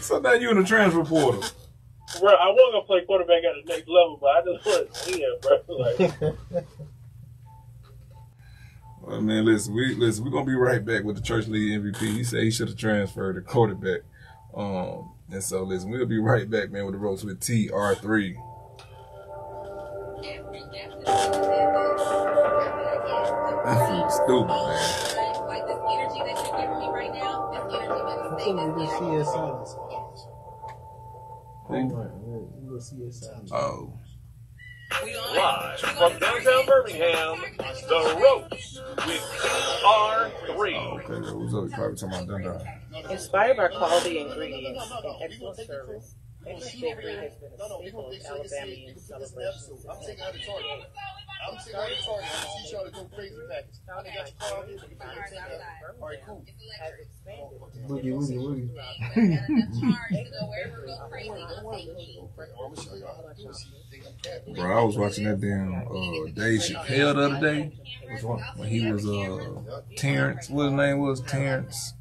Speaker 3: So now you're in the transfer portal.
Speaker 1: bro, I was gonna play quarterback at the next level, but I just wasn't here, bro. Like,
Speaker 3: Well, man, listen, we listen. We're gonna be right back with the church league MVP. He said he should have transferred to quarterback. Um, and so listen, we'll be right back, man, with the ropes with TR three. That feels stupid, man.
Speaker 8: Like this energy that you're giving me right now, this energy that is
Speaker 3: Oh,
Speaker 5: Live from downtown Birmingham, The Ropes with R3.
Speaker 3: oh okay. That was up. Probably talking about Dundee.
Speaker 6: Inspired by quality ingredients and excellent service, Edgar's Bakery has been a staple of Alabamian celebrations since 1988.
Speaker 9: I'm taking out the target. I see y'all to go crazy package. I got your car.
Speaker 6: Tony Birmingham,
Speaker 9: All right, cool.
Speaker 6: has expanded
Speaker 3: Boogie, woogie, woogie.
Speaker 9: I'm gonna show y'all how to do it. So you think I'm capping.
Speaker 3: Bro, I was watching that damn uh, Dave Chappelle the other day when he was uh Terrence. What his name was Terrence.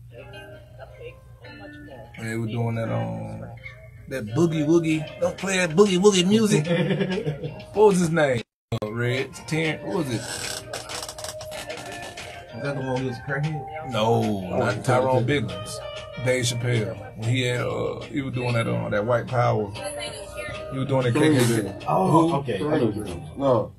Speaker 3: And they were doing that um that boogie woogie. Don't play that boogie woogie music. what was his name? Uh, Red Terrence. What was it?
Speaker 4: Is that the one who was a crackhead?
Speaker 3: No, not Tyrone Biggums. Dave Chappelle. When he had uh he was doing that uh, that white power. He was doing that.
Speaker 4: Oh, okay.
Speaker 2: No.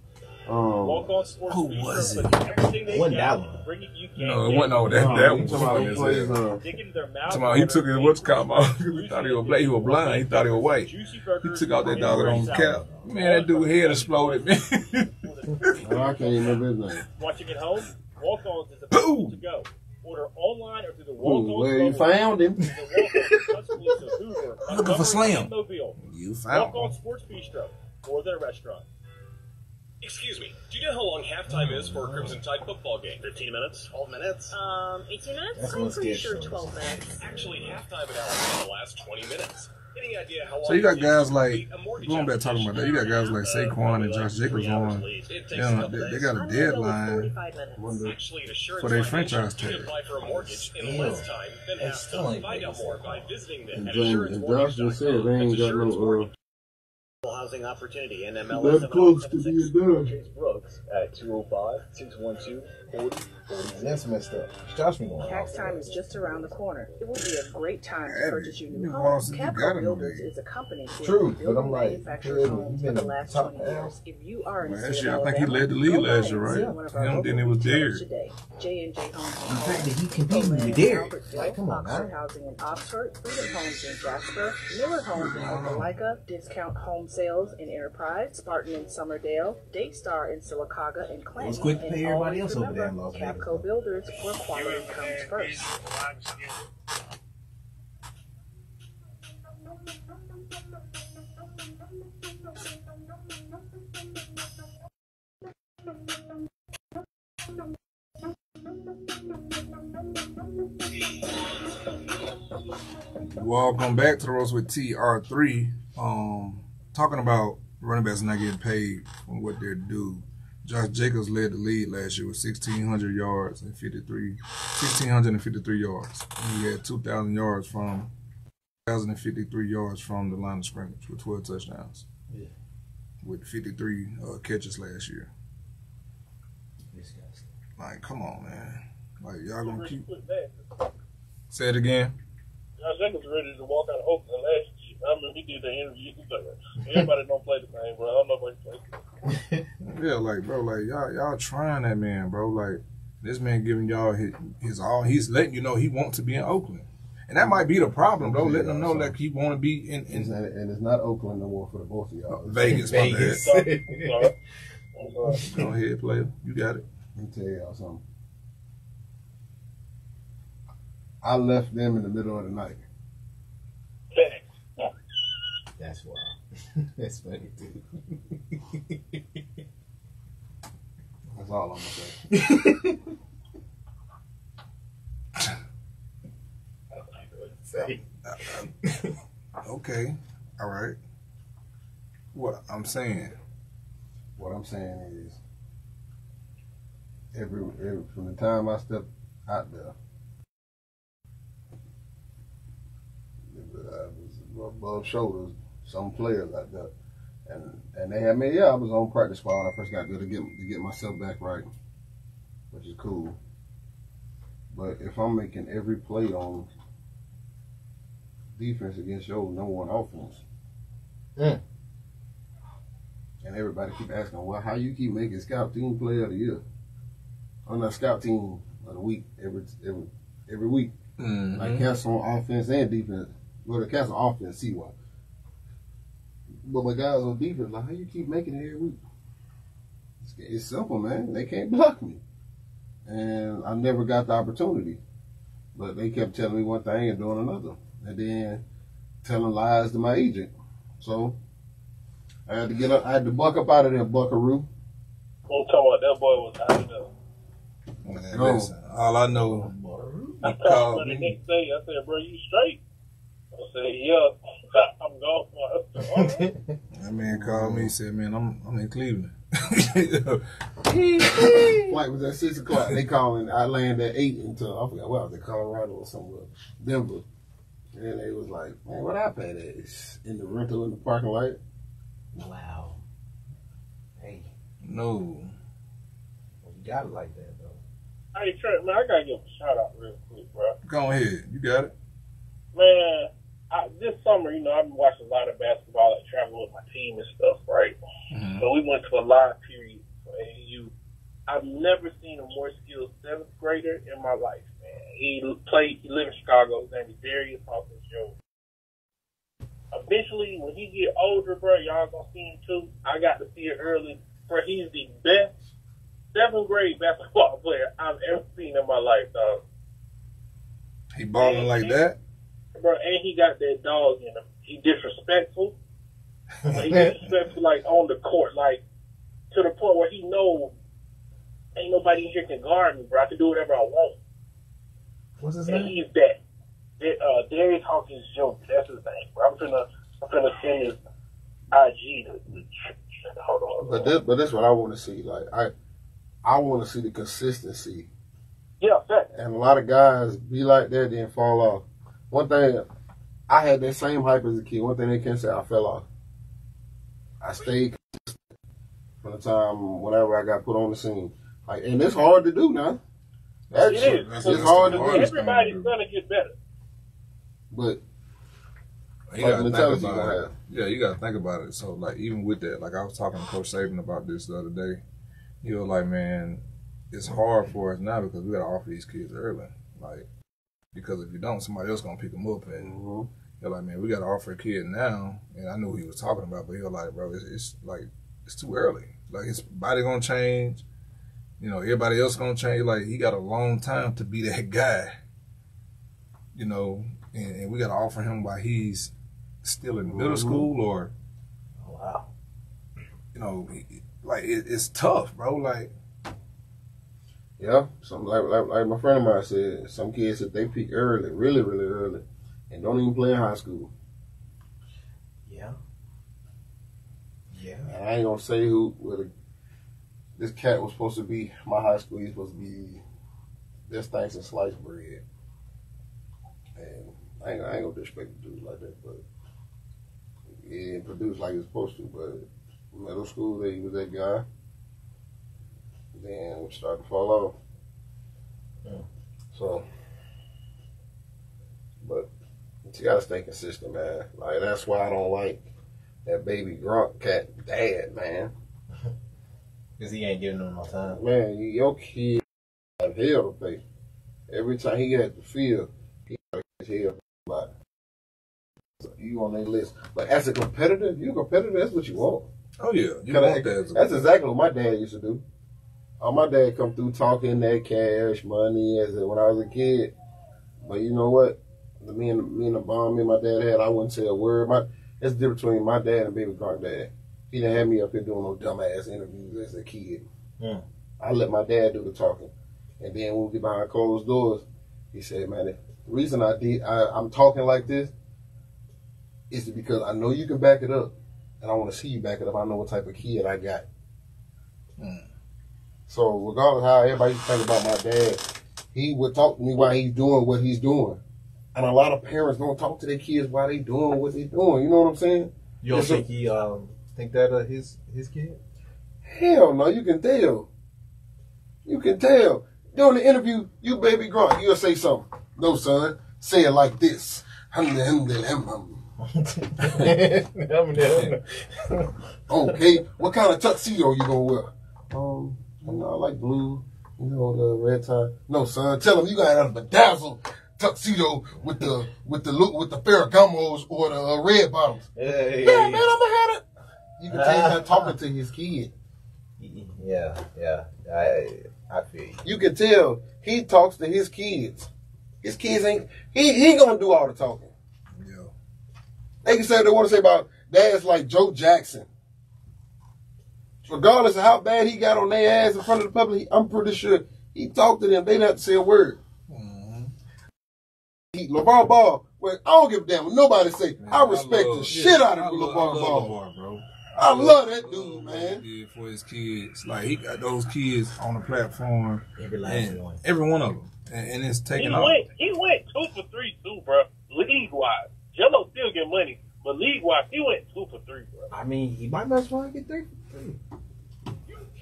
Speaker 2: Um,
Speaker 5: Walk
Speaker 3: Who was
Speaker 5: it? everything
Speaker 4: Wasn't that one?
Speaker 5: bringing you game
Speaker 3: No, it wasn't no that
Speaker 2: no,
Speaker 3: that
Speaker 2: you
Speaker 3: was
Speaker 2: talking about
Speaker 3: funny
Speaker 2: who
Speaker 3: as hell.
Speaker 5: Dig into their mouth
Speaker 3: Talking about he took his what's called off he thought he was black. He was blind. He thought he was white. He took out that
Speaker 5: and
Speaker 3: dog on
Speaker 5: salad.
Speaker 3: cap. Man, that dude head exploded, man.
Speaker 2: oh, I can't remember his name.
Speaker 5: Watching at home, Walk-Ons is
Speaker 3: Boom.
Speaker 5: available to go. Order online or through the Walk-Ons
Speaker 2: Ooh, where you found him?
Speaker 5: The Walk-Ons Hoover,
Speaker 3: Looking for
Speaker 5: Montgomery,
Speaker 3: Slam. you found him. Walk-On.
Speaker 5: Sports Bistro, more than a restaurant.
Speaker 7: Excuse me, do you know how long halftime is for a Crimson Tide football game? 15 minutes? 12 minutes?
Speaker 6: Um, 18 minutes?
Speaker 4: That's
Speaker 6: I'm pretty sure 12 minutes.
Speaker 7: Actually, halftime at Alabama lasts 20 minutes. Any idea how long
Speaker 3: So you got guys like
Speaker 7: complete a mortgage
Speaker 3: going back talking about that. You got guys like Saquon and Josh Jacobs on.
Speaker 7: It takes
Speaker 3: Yeah,
Speaker 7: a couple
Speaker 3: they, they got a
Speaker 6: I'm gonna go with
Speaker 3: deadline.
Speaker 6: 45 minutes.
Speaker 2: Wonder-
Speaker 7: Actually, at Assurance
Speaker 3: For their franchise
Speaker 7: you
Speaker 3: tag.
Speaker 7: can apply for a mortgage in
Speaker 4: Ew.
Speaker 7: less time than
Speaker 4: That's
Speaker 7: half
Speaker 4: still
Speaker 7: time.
Speaker 4: ain't
Speaker 7: Find out
Speaker 4: Vegas.
Speaker 7: more by visiting them
Speaker 2: And and Josh just said they ain't got no. Uh,
Speaker 10: housing opportunity in
Speaker 2: That's
Speaker 10: MLS.
Speaker 2: close to done.
Speaker 5: James Brooks at 205-612-4040.
Speaker 4: That's messed up. Josh me going
Speaker 6: Tax time is just around the corner. It will be a great time to purchase your new home.
Speaker 3: some- you gotta know
Speaker 6: Builders
Speaker 3: that.
Speaker 6: is a company that
Speaker 4: True,
Speaker 6: has been
Speaker 4: but I'm
Speaker 6: building
Speaker 4: like,
Speaker 6: manufactured homes for the last
Speaker 4: top
Speaker 6: 20 years. If you are in the
Speaker 3: Last year, I think he led the league
Speaker 6: go
Speaker 3: last year, right?
Speaker 6: one of our
Speaker 3: Him, then it was Derek.
Speaker 6: Today. J&J Homes
Speaker 4: The
Speaker 6: and
Speaker 4: fact that he
Speaker 6: Homes,
Speaker 4: competing with Derek. Like, come on,
Speaker 6: Oxford
Speaker 4: man.
Speaker 6: Housing in Oxford, Freedom Homes in Jasper, Miller Homes in Opelika, Discount Home Sales in Enterprise, Spartan in Summerdale, Daystar in Sylacauga and Clanton.
Speaker 4: was quick to pay everybody else over there in
Speaker 6: remember,
Speaker 4: Las Vegas,
Speaker 6: Capco
Speaker 4: though.
Speaker 6: Builders, where quality comes first.
Speaker 3: Welcome back to the Ropes with TR3. Um, talking about running backs not getting paid from what they're due. Josh Jacobs led the lead last year with 1,600 yards and 53, 1,653 yards. And he had 2,000 yards from 1,053 yards from the line of scrimmage with 12 touchdowns.
Speaker 4: Yeah.
Speaker 3: With 53 uh, catches last year.
Speaker 4: This
Speaker 3: Like, come on, man. Like, y'all gonna keep.
Speaker 1: put.
Speaker 3: Say it again.
Speaker 1: Josh Jacobs ready to walk out of Oakland last year. I remember he did the interview. He's like, everybody don't play the same, bro. I don't know if I play.
Speaker 3: Yeah, like bro, like y'all y'all trying that man, bro. Like this man giving y'all his, his all. He's letting you know he wants to be in Oakland, and that might be the problem, bro. Letting them know like he want to be in,
Speaker 2: and,
Speaker 3: in
Speaker 2: and it's not Oakland no more for the both of y'all.
Speaker 3: Vegas. my bad.
Speaker 4: Vegas.
Speaker 1: Sorry. I'm sorry.
Speaker 3: Go ahead, player. You got it.
Speaker 2: Let me tell y'all something. I left them in the middle of the night.
Speaker 1: Facts.
Speaker 4: That's wild. That's funny too.
Speaker 2: That's all I'm gonna say.
Speaker 4: Say.
Speaker 3: Okay, all right. What I'm saying,
Speaker 2: What I'm saying is, every, every from the time I stepped out there, I was above shoulders. Some players out there, and and they had me. Yeah, I was on practice squad when I first got there to get to get myself back right, which is cool. But if I'm making every play on defense against your number one offense,
Speaker 4: Mm.
Speaker 2: and everybody keep asking, well, how you keep making scout team player of the year? On that scout team of the week every every every week.
Speaker 3: mm
Speaker 2: Like cats on offense and defense. Well, the cats on offense, see why. But my guys on defense, like, how you keep making it every week? It's, it's simple, man. They can't block me. And I never got the opportunity. But they kept telling me one thing and doing another. And then telling lies to my agent. So I had to get up, I had to buck up out of there, buckaroo.
Speaker 1: Don't talk about that boy was hot enough.
Speaker 3: man,
Speaker 2: No.
Speaker 3: listen, all I know,
Speaker 1: I
Speaker 3: he
Speaker 1: called
Speaker 3: called
Speaker 1: him the next day. I said, bro, you straight? I said, yeah. I'm gone. I said,
Speaker 3: That man called me. Said, man, I'm I'm in Cleveland.
Speaker 2: Flight was at six o'clock. They calling. I landed at eight until I forgot what was it, Colorado or somewhere, Denver. And they was like, man, what happened? is in the rental in the parking lot.
Speaker 4: Wow. Hey,
Speaker 3: no,
Speaker 4: you got it like that though.
Speaker 1: Hey Trent, man, I gotta give a shout out real quick, bro.
Speaker 3: Go ahead. You got it.
Speaker 1: Man, I, this summer, you know, I've been watching a lot of basketball, like traveling with my team and stuff, right?
Speaker 3: Mhm.
Speaker 1: So we went to a live period for AAU. I've never seen a more skilled seventh grader in my life, man. He played, he lived in Chicago. His name is Darius Hawkins Jr. Eventually, when he get older, bro, y'all gonna see him too. I got to see it early, bro. He's the best seventh grade basketball player I've ever seen in my life, dog.
Speaker 3: He balling like that.
Speaker 1: Bro, and he got that dog in him. He disrespectful. But he disrespectful like on the court, like to the point where he knows ain't nobody in here can guard me, bro. I can do whatever I want.
Speaker 4: What's his
Speaker 1: And
Speaker 4: name?
Speaker 1: he's that. Da- Uh, Darius Hawkins Jr. That's his name, bro. I'm finna, I'm finna send his IG to. to hold on.
Speaker 2: But this, but this what I want to see. Like I, I want to see the consistency.
Speaker 1: Yeah, that.
Speaker 2: And a lot of guys be like that, then fall off. One thing, I had that same hype as a kid. One thing they can't say, I fell off. I stayed consistent from the time whenever I got put on the scene. Like, and it's hard to do now. That's,
Speaker 1: It is.
Speaker 2: It's hard to do.
Speaker 1: Everybody's gonna get better.
Speaker 2: But
Speaker 3: You gotta think
Speaker 2: mentality you
Speaker 3: about it. Yeah, you gotta think about it. So like even with that, like I was talking to Coach Saban about this the other day. He was like, Man, it's hard for us now because we gotta offer these kids early. Like because if you don't, somebody else gonna pick them up and
Speaker 2: Mhm.
Speaker 3: you're like, Man, we gotta offer a kid now and I knew what he was talking about, but he was like, Bro, it's, it's like it's too early. Like his body gonna change. You know, everybody else gonna change. Like he got a long time to be that guy. You know, and, and we gotta offer him while he's still in middle
Speaker 2: Mhm.
Speaker 3: school or
Speaker 4: Oh, wow.
Speaker 3: you know, like it, it's tough, bro. Like
Speaker 2: yeah, some like, like like my friend of mine said, some kids if they peak early, really really early, and don't even play in high school.
Speaker 4: Yeah. Yeah.
Speaker 2: And I ain't gonna say who. Well, this cat was supposed to be my high school. He's supposed to be this thanks and sliced bread. And I ain't, I ain't gonna disrespect the dude like that, but he didn't produce like he was supposed to. But middle school, he was that guy. Then we started to fall off.
Speaker 4: Yeah.
Speaker 2: So, but you gotta stay consistent, man. Like that's why I don't like that baby Gronk cat dad, man.
Speaker 4: Because he ain't giving them no time.
Speaker 2: Man, you- your kid have hell to pay. Every time he got the field, he got to catch hell by. So you on their list. But as a competitor, you're a competitor, that's what you want.
Speaker 3: oh yeah, you
Speaker 2: Kinda-
Speaker 3: want that. As
Speaker 2: That's exactly what my dad used to do. Uh, my dad come through talking that cash money as when I was a kid. But you know what? Me and me and the bond me and my dad had, I wouldn't say a word. My that's the difference between my dad and baby Gronk dad. He didn't have me up here doing no dumbass interviews as a kid.
Speaker 4: Hmm.
Speaker 2: I let my dad do the talking, and then when we get behind closed doors, he said, "Man, the reason I did I, I'm talking like this is because I know you can back it up, and I want to see you back it up. I know what type of kid I got."
Speaker 3: Hmm.
Speaker 2: So regardless how everybody think about my dad, he would talk to me while he's doing what he's doing. And a lot of parents don't talk to their kids while they doing what they doing. You know what I'm saying?
Speaker 4: You don't think he um think that uh, his his kid?
Speaker 2: Hell no, you can tell. You can tell. During the interview, you baby Gronk, you'll say something. No, son, say it like this. Okay, what kind of tuxedo you gonna wear? Um, you know, I like blue. You know, the red tie. No, son, tell him you gotta have a bedazzled tuxedo with the with the look with the Ferragamos or the uh, red bottoms.
Speaker 4: Hey.
Speaker 2: Yeah, man, I'ma have it. You can tell he's not talking to his kid.
Speaker 4: Yeah, yeah. I I feel you.
Speaker 2: You can tell he talks to his kids. His kids ain't he he gonna do all the talking.
Speaker 3: yeah,
Speaker 2: They can say what they want to say about dads like Joe Jackson. Regardless of how bad he got on their ass in front of the public, I'm pretty sure he talked to them. They didn't have to say a word.
Speaker 3: Mhm.
Speaker 2: He, LeVar Ball, well, I don't give a damn what nobody say.
Speaker 3: Man,
Speaker 2: I respect
Speaker 3: love-
Speaker 2: the shit out of
Speaker 3: I
Speaker 2: LeVar
Speaker 3: love- I love
Speaker 2: Ball.
Speaker 3: LeVar, bro.
Speaker 2: I love that dude, man.
Speaker 3: Yeah, for his kids, like he got those kids on the platform,
Speaker 4: Every last one.
Speaker 3: every one of them, and, and it's
Speaker 1: He
Speaker 3: taking off.
Speaker 1: went, he went two for three too, bro. League wise, Gelo still get money, but league wise, he went two for three, bro.
Speaker 4: I mean, he might mess around and get three for three.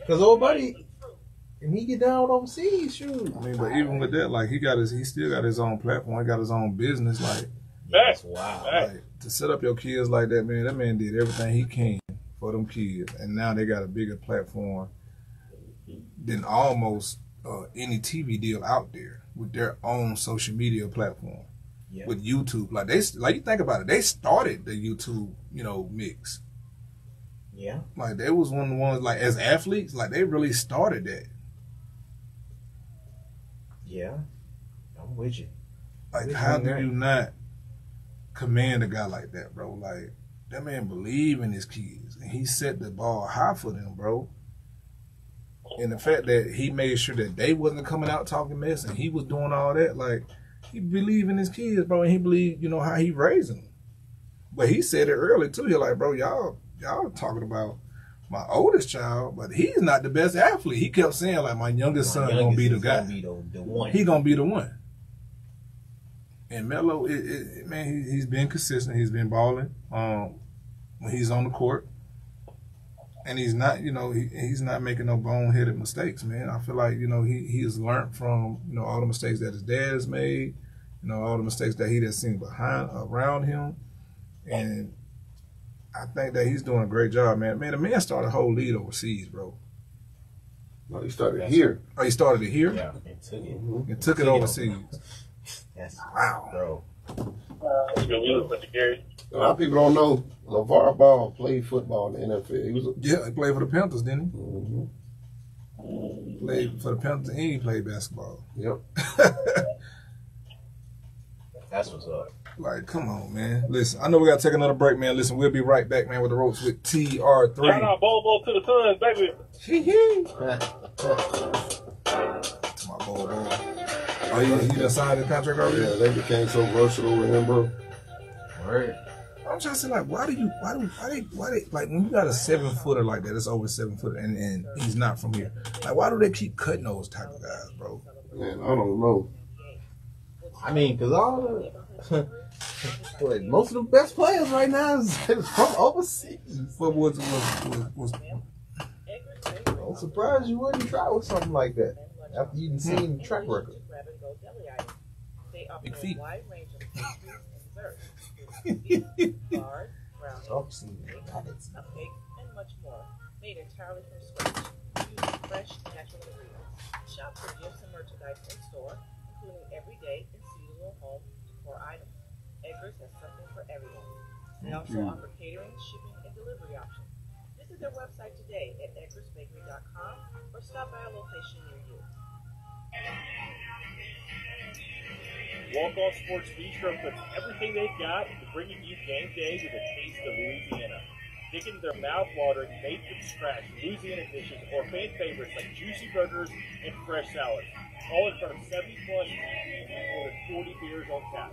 Speaker 4: Cause old buddy, and he get down overseas. Shoot,
Speaker 3: I mean, but even with that, like he got his, he still got his own platform. He got his own business. Like,
Speaker 5: That's
Speaker 4: wow.
Speaker 3: like to set up your kids like that, man. That man did everything he can for them kids, and now they got a bigger platform than almost uh, any TV deal out there with their own social media platform.
Speaker 4: Yeah.
Speaker 3: With YouTube, like they, like you think about it, they started the YouTube, you know, mix.
Speaker 4: Yeah.
Speaker 3: Like they was one of the ones, like as athletes, like they really started that.
Speaker 4: Yeah. I'm with you.
Speaker 3: Like,
Speaker 4: Which
Speaker 3: how
Speaker 4: one,
Speaker 3: do
Speaker 4: right?
Speaker 3: you not command a guy like that, bro? Like, that man believe in his kids, and he set the ball high for them, bro. And the fact that he made sure that they wasn't coming out talking mess, and he was doing all that, like, he believe in his kids, bro, and he believe, you know, how he raised them. But he said it early too. He like, bro, y'all, y'all talking about my oldest child, but he's not the best athlete. He kept saying like, my youngest
Speaker 4: My
Speaker 3: son gonna be the guy
Speaker 4: Gonna be the, the one.
Speaker 3: he gonna be the one. And Melo, it, it, man, he, he's been consistent. He's been balling um, when he's on the court, and he's not, you know, he, he's not making no boneheaded mistakes, man. I feel like you know he he has learned from you know all the mistakes that his dad has made, you know all the mistakes that he has seen behind around him, and I think that he's doing a great job, man. Man, the man started a whole lead overseas, bro.
Speaker 2: No, he started here.
Speaker 3: Oh, he started it here
Speaker 4: yeah. And took it.
Speaker 3: and took it
Speaker 4: Took it
Speaker 3: overseas.
Speaker 4: That's
Speaker 3: Wow.
Speaker 4: bro.
Speaker 1: You know, we look at Gary.
Speaker 2: A lot of people don't know LeVar Ball played football in the NFL. He was a,
Speaker 3: Yeah, he played for the Panthers, didn't
Speaker 2: Mhm.
Speaker 3: he? Played for the Panthers and he played basketball.
Speaker 2: Yep.
Speaker 4: That's what's up.
Speaker 3: Like, come on, man. Listen, I know we gotta take another break, man. Listen, we'll be right back, man, with the ropes with TR3.
Speaker 1: out Bobo to the Suns, baby.
Speaker 3: To my boy, boy. Oh, you, you done signed the contract already?
Speaker 2: Yeah, they became so versatile with him, bro.
Speaker 4: Right.
Speaker 3: I'm trying to say, like, why do you, why do, why they, why they, like, when you got a seven footer like that, it's over seven footer, and, and he's not from here. Like, why do they keep cutting those type of guys, bro?
Speaker 2: Man, I don't know.
Speaker 4: I mean, cause all the what, most of the best players right now is, is from overseas.
Speaker 3: What was, was, was, was
Speaker 4: I'm surprised you wouldn't try with something like that after you've hmm. seen the track record.
Speaker 6: They offer
Speaker 3: Big feet.
Speaker 6: a wide range of pastries and desserts, bars, brownies,
Speaker 4: Obviously,
Speaker 6: cupcakes, and much more, made entirely from scratch, using fresh, natural ingredients. Shop for gifts and merchandise in store, including everyday and seasonal home decor items. Edgar's has something for everyone. They mm-hmm. also offer catering, shipping, and delivery options. Visit their website today at edgarsbakery.com or stop by a location near you.
Speaker 5: Walk Off Sports Bistro puts everything they've got into bringing you game day with a taste of Louisiana. Dig into their mouth-watering, made from scratch Louisiana dishes or fan favorites like juicy burgers and fresh salads. All in front of 70 plus TVs and more than 40 beers on tap.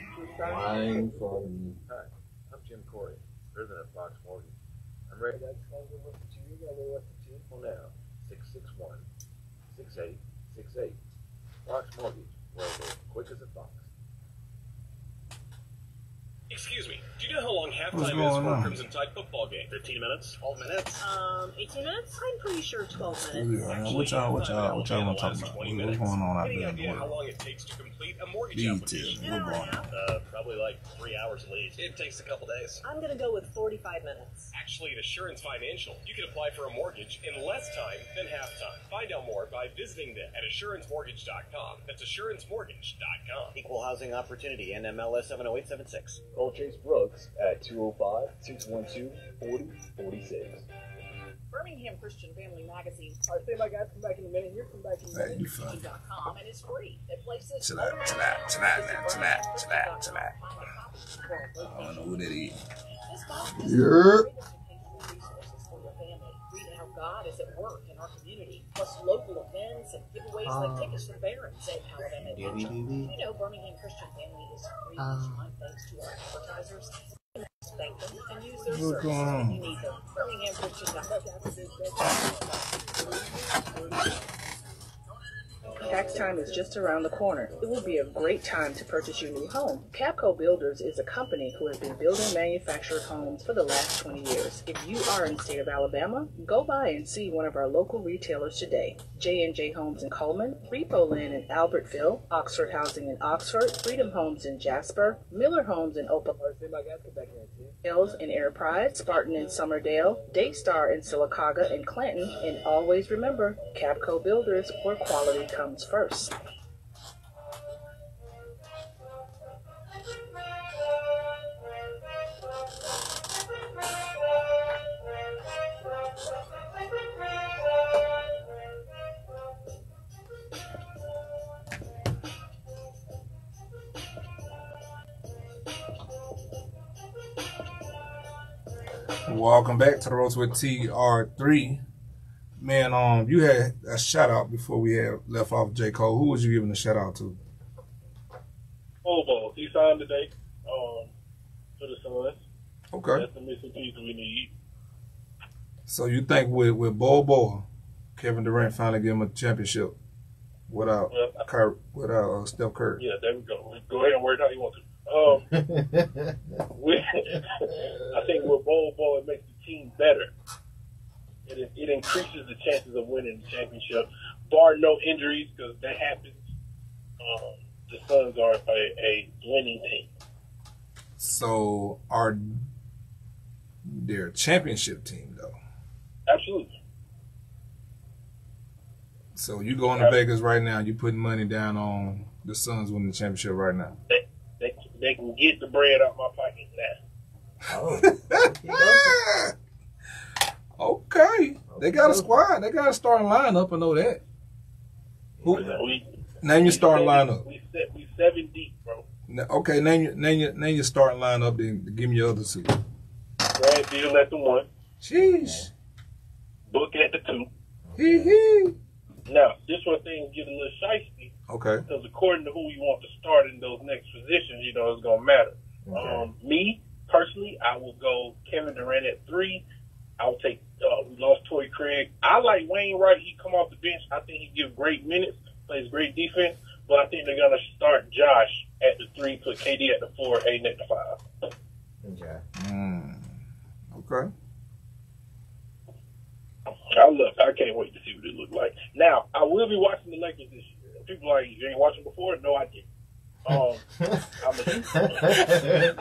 Speaker 6: We signed
Speaker 4: Wine from
Speaker 11: Hi, I'm Jim Corey, president of Fox Mortgage. I'm ready. That's going to listen to you. Got to listen to you. Well, now, 661 6868. Fox Mortgage, where the quick as a fox.
Speaker 7: Excuse me, do you know how long half
Speaker 3: What's
Speaker 7: halftime is
Speaker 3: going
Speaker 7: for a
Speaker 3: on?
Speaker 7: Crimson Tide football game? 15 minutes? 12 minutes?
Speaker 6: Um, 18 minutes? I'm pretty sure 12 minutes.
Speaker 3: Yeah, man. What y'all, what y'all, what y'all want to talk about? What- What's going on out
Speaker 7: Any
Speaker 3: there in the
Speaker 7: idea how
Speaker 3: world?
Speaker 7: long it takes to complete a mortgage
Speaker 3: Details.
Speaker 7: application?
Speaker 3: What's going on?
Speaker 7: Uh, probably like three hours at least. It takes a couple days.
Speaker 6: I'm gonna go with 45 minutes.
Speaker 7: Actually, at Assurance Financial, you can apply for a mortgage in less time than half time. Find out more by visiting them at AssuranceMortgage.com. That's AssuranceMortgage.com.
Speaker 10: Equal housing opportunity, NMLS 70876.
Speaker 12: Call Chase Brooks at 205 612 4046.
Speaker 13: Birmingham Christian Family Magazine. All right, say my guys, come back in a minute. Here, come back in a
Speaker 3: Hey,
Speaker 13: minute.
Speaker 3: you funny.
Speaker 13: Com, and it's free at places.
Speaker 3: Chill out, chill out, chill out, man. Chill out, chill out, chill out. I don't know who that is.
Speaker 2: Yeah.
Speaker 13: resources for your family. Read how God is at work in our community, plus local events and giveaways like tickets to the Barons at Alabama Adventure. You know, Birmingham Christian Family Uh,
Speaker 3: what's
Speaker 13: services
Speaker 3: going on?
Speaker 6: Tax time is just around the corner. It will be a great time to purchase your new home. Capco Builders is a company who has been building manufactured homes for the last 20 years. If you are in the state of Alabama, go by and see one of our local retailers today. J&J Homes in Coleman, Repo Land in Albertville, Oxford Housing in Oxford, Freedom Homes in Jasper, Miller Homes in Opal Hills in Enterprise, Spartan in Summerdale, Daystar in Sylacauga and Clanton, and always remember, Capco Builders, where quality comes first.
Speaker 3: Welcome back to the Ropes with TR3. Man, um, you had a shout out before we had left off J. Cole. Who was you giving a shout out to?
Speaker 1: Bobo, he signed today um, for the Suns.
Speaker 3: Okay.
Speaker 1: That's the missing piece we need.
Speaker 3: So you think with with Bol, Kevin Durant finally give him a championship without
Speaker 1: Yeah.
Speaker 3: Cur- without uh, Steph Curry?
Speaker 1: Yeah, there we go. Go ahead and work it how you want to. Um, I think with Bol Bol, it makes the team better. It, it increases the chances of winning the championship, bar no injuries, because that happens. Um, the Suns are a, a winning team.
Speaker 3: So are they a championship team though?
Speaker 1: Absolutely.
Speaker 3: So you going to Vegas right now? You putting money down on the Suns winning the championship right now?
Speaker 1: They, they, can get the bread out my pocket now. Oh.
Speaker 3: Okay, they got a squad. They got a starting lineup. I know that. Who?
Speaker 1: We,
Speaker 3: Name your starting lineup.
Speaker 1: We, set, we seven deep, bro.
Speaker 3: Okay, name your name your name your starting lineup. Then give me your other two.
Speaker 1: Brad Beal at the one,
Speaker 3: Jeez.
Speaker 1: Book at the two.
Speaker 3: Hee hee.
Speaker 1: Now, this one thing get a little shifty
Speaker 3: Okay.
Speaker 1: because according to who you want to start in those next positions, you know, it's gonna matter. Um, me personally, I will go Kevin Durant at three. I'll take. Uh, we lost Torrey Craig. I like Wayne Wright. He come off the bench. I think he give great minutes, plays great defense. But I think they're gonna start Josh at the three, put KD at the four, Ayton at the five.
Speaker 4: Okay.
Speaker 3: Mm. Okay.
Speaker 1: I look. I can't wait to see what it look like. Now, I will be watching the Lakers this year. People are like you ain't watching before. No, I didn't. Um, I'm a,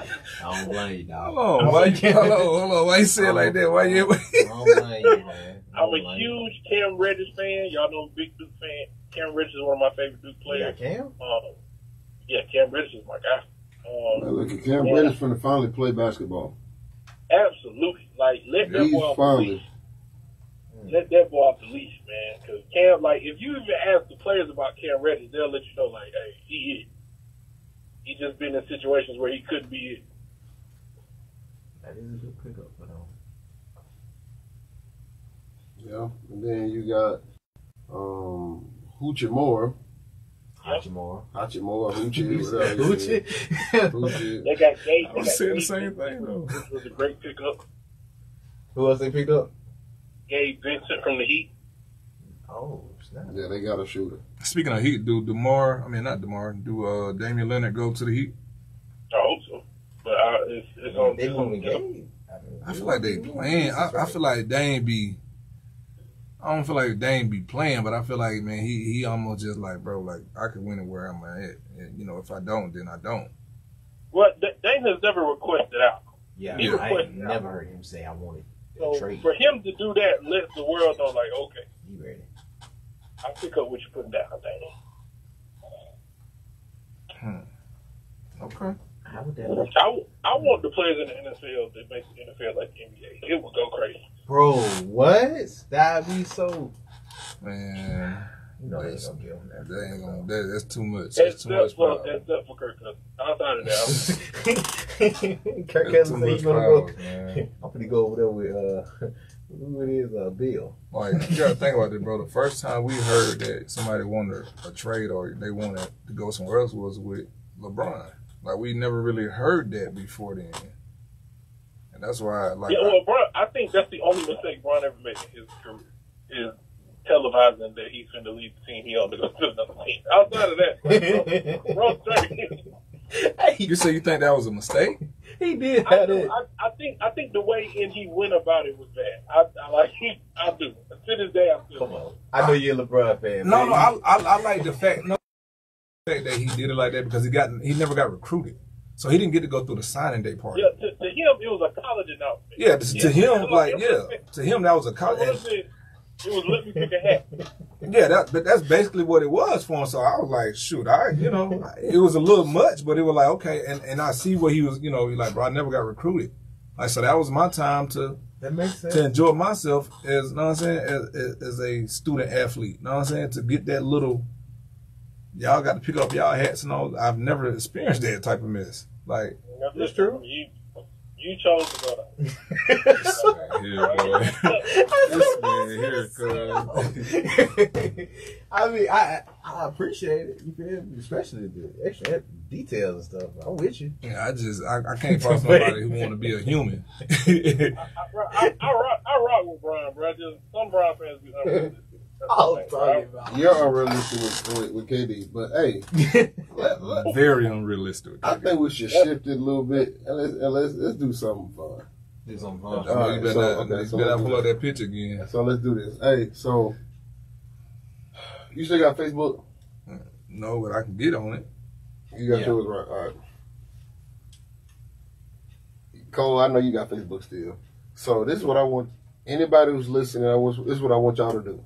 Speaker 4: I don't blame you, dog.
Speaker 3: Hold on. Why you? Hold on. Hold on. Why you say it like that? Why you?
Speaker 4: I don't blame you, man. I
Speaker 1: I'm a
Speaker 4: blame you.
Speaker 1: huge Cam Reddish fan. Y'all know I'm a big Duke fan. Cam Reddish is one of my favorite Duke players.
Speaker 4: Yeah,
Speaker 1: players.
Speaker 4: Cam.
Speaker 1: Um, yeah, Cam Reddish is my guy.
Speaker 2: Now
Speaker 1: Um,
Speaker 2: look at Cam
Speaker 1: Yeah.
Speaker 2: Reddish finna finally play basketball.
Speaker 1: absolutely. Like, let that
Speaker 2: He's
Speaker 1: boy off the
Speaker 2: finally.
Speaker 1: Leash. Let that boy off the leash, man. Because Cam, like, if you even ask the players about Cam Reddish, they'll let you know, like, hey, he is. He just been in situations where he couldn't be it.
Speaker 4: That is a good pickup for them.
Speaker 2: Yeah. And then you got um Hoochie Moore.
Speaker 4: Hachimura.
Speaker 2: Hachimura, Hoochie, whatever. you say. Hoochie.
Speaker 1: They got Gabe.
Speaker 3: I
Speaker 1: they
Speaker 3: was saying the same thing though.
Speaker 1: Which was a great pickup.
Speaker 4: Who else they picked up?
Speaker 1: Gabe Vincent from the Heat.
Speaker 4: Oh, snap.
Speaker 2: Yeah, they got a shooter.
Speaker 3: Speaking of Heat, do Demar? I mean, not Demar. Do uh, Damian Leonard go to the Heat?
Speaker 1: I hope so. But I, it's, it's on.
Speaker 4: They moving game.
Speaker 3: I feel like they playing. I, I feel like they ain't be. I don't feel like they be playing, but I feel like man, he he almost just like bro, like I could win it where I'm at. And, you know, if I don't, then I don't.
Speaker 1: Well, D- Dame has never requested out.
Speaker 4: Yeah,
Speaker 1: He
Speaker 4: I
Speaker 1: requested
Speaker 4: ain't
Speaker 1: out.
Speaker 4: never heard him say I wanted
Speaker 1: So
Speaker 4: a
Speaker 1: for him to do that lets the world know, like, okay,
Speaker 4: He ready.
Speaker 1: I pick up what you're putting down, Dame. Hmm.
Speaker 3: Okay.
Speaker 4: How would that
Speaker 1: I, I want the players in the NFL that make the NFL like the NBA. It would go crazy.
Speaker 4: Bro, what? That'd be so.
Speaker 3: Man,
Speaker 4: You know they ain't gonna give him that.
Speaker 3: that ain't gonna. That, that's too much. That's too much
Speaker 1: for,
Speaker 3: power.
Speaker 1: except for Kirk Cousins. Outside of that,
Speaker 4: Kirk
Speaker 3: That's
Speaker 4: Cousins
Speaker 3: too much
Speaker 4: he's gonna go.
Speaker 3: power, man.
Speaker 4: I'm gonna go over there with uh, who it is, uh, Bill.
Speaker 3: Like you gotta think about it, bro. The first time we heard that somebody wanted a trade or they wanted to go somewhere else was with LeBron. Like we never really heard that before then, and that's why, I like,
Speaker 1: yeah, well, Bron, I think that's the only mistake Bron ever made in his career is televising that he's going to leave the team. He ought to go to another team. Outside of that, Bron- Bron straight.
Speaker 3: you say you think that was a mistake?
Speaker 4: He did
Speaker 1: I, do.
Speaker 4: it.
Speaker 1: I, I think I think the way in he went about it was bad. I, I like I do. To this day, I feel.
Speaker 4: Come on. I know you're a LeBron fan.
Speaker 3: No,
Speaker 4: man.
Speaker 3: no, I, I, I like the fact, no, the fact that he did it like that because he got he never got recruited, so he didn't get to go through the signing day party.
Speaker 1: Yeah, to, to him it was a college announcement.
Speaker 3: Yeah, to, to him, like, yeah, to him that was a
Speaker 1: It
Speaker 3: college.
Speaker 1: Wasn't- It was let me pick a hat.
Speaker 3: Yeah, that but that's basically what it was for him. So I was like, shoot, I you know, it was a little much, but it was like okay, and, and I see what he was, you know, he like, bro, I never got recruited. Like so that was my time to
Speaker 4: That makes sense.
Speaker 3: to enjoy myself as you know what I'm saying, as, as, as a student athlete. You know what I'm saying? To get that little y'all got to pick up y'all hats and all I've never experienced that type of mess. Like
Speaker 1: That's true. You, you chose to go there.
Speaker 3: here, boy. this man here, cuz.
Speaker 4: I mean, I I appreciate it. You feel me? Especially the extra details and stuff. I'm with you.
Speaker 3: Yeah, I just I, I can't find somebody who want to be a human.
Speaker 1: I, I, I, rock, I rock with Brian, bro. Just some Brian fans be unrealistic. That's
Speaker 4: I
Speaker 1: the
Speaker 4: was
Speaker 1: thing,
Speaker 4: talking
Speaker 2: You're unrealistic with, with, with KD, but hey, let- let-
Speaker 3: Very unrealistic.
Speaker 2: I think we should shift it a little bit and let's, and let's let's do something fun.
Speaker 4: Do something
Speaker 3: Oh,
Speaker 4: fun.
Speaker 2: All right,
Speaker 3: you better,
Speaker 2: so- okay,
Speaker 3: you
Speaker 2: so
Speaker 3: better
Speaker 2: let's
Speaker 3: pull
Speaker 2: up
Speaker 3: out that picture again.
Speaker 2: So let's do this. Hey, so you still got Facebook?
Speaker 3: No, but I can get on it.
Speaker 2: You got
Speaker 4: Yeah.
Speaker 2: yours right. All right. Cole, I know you got Facebook still. So this is what I want anybody who's listening. I want this is what I want y'all to do.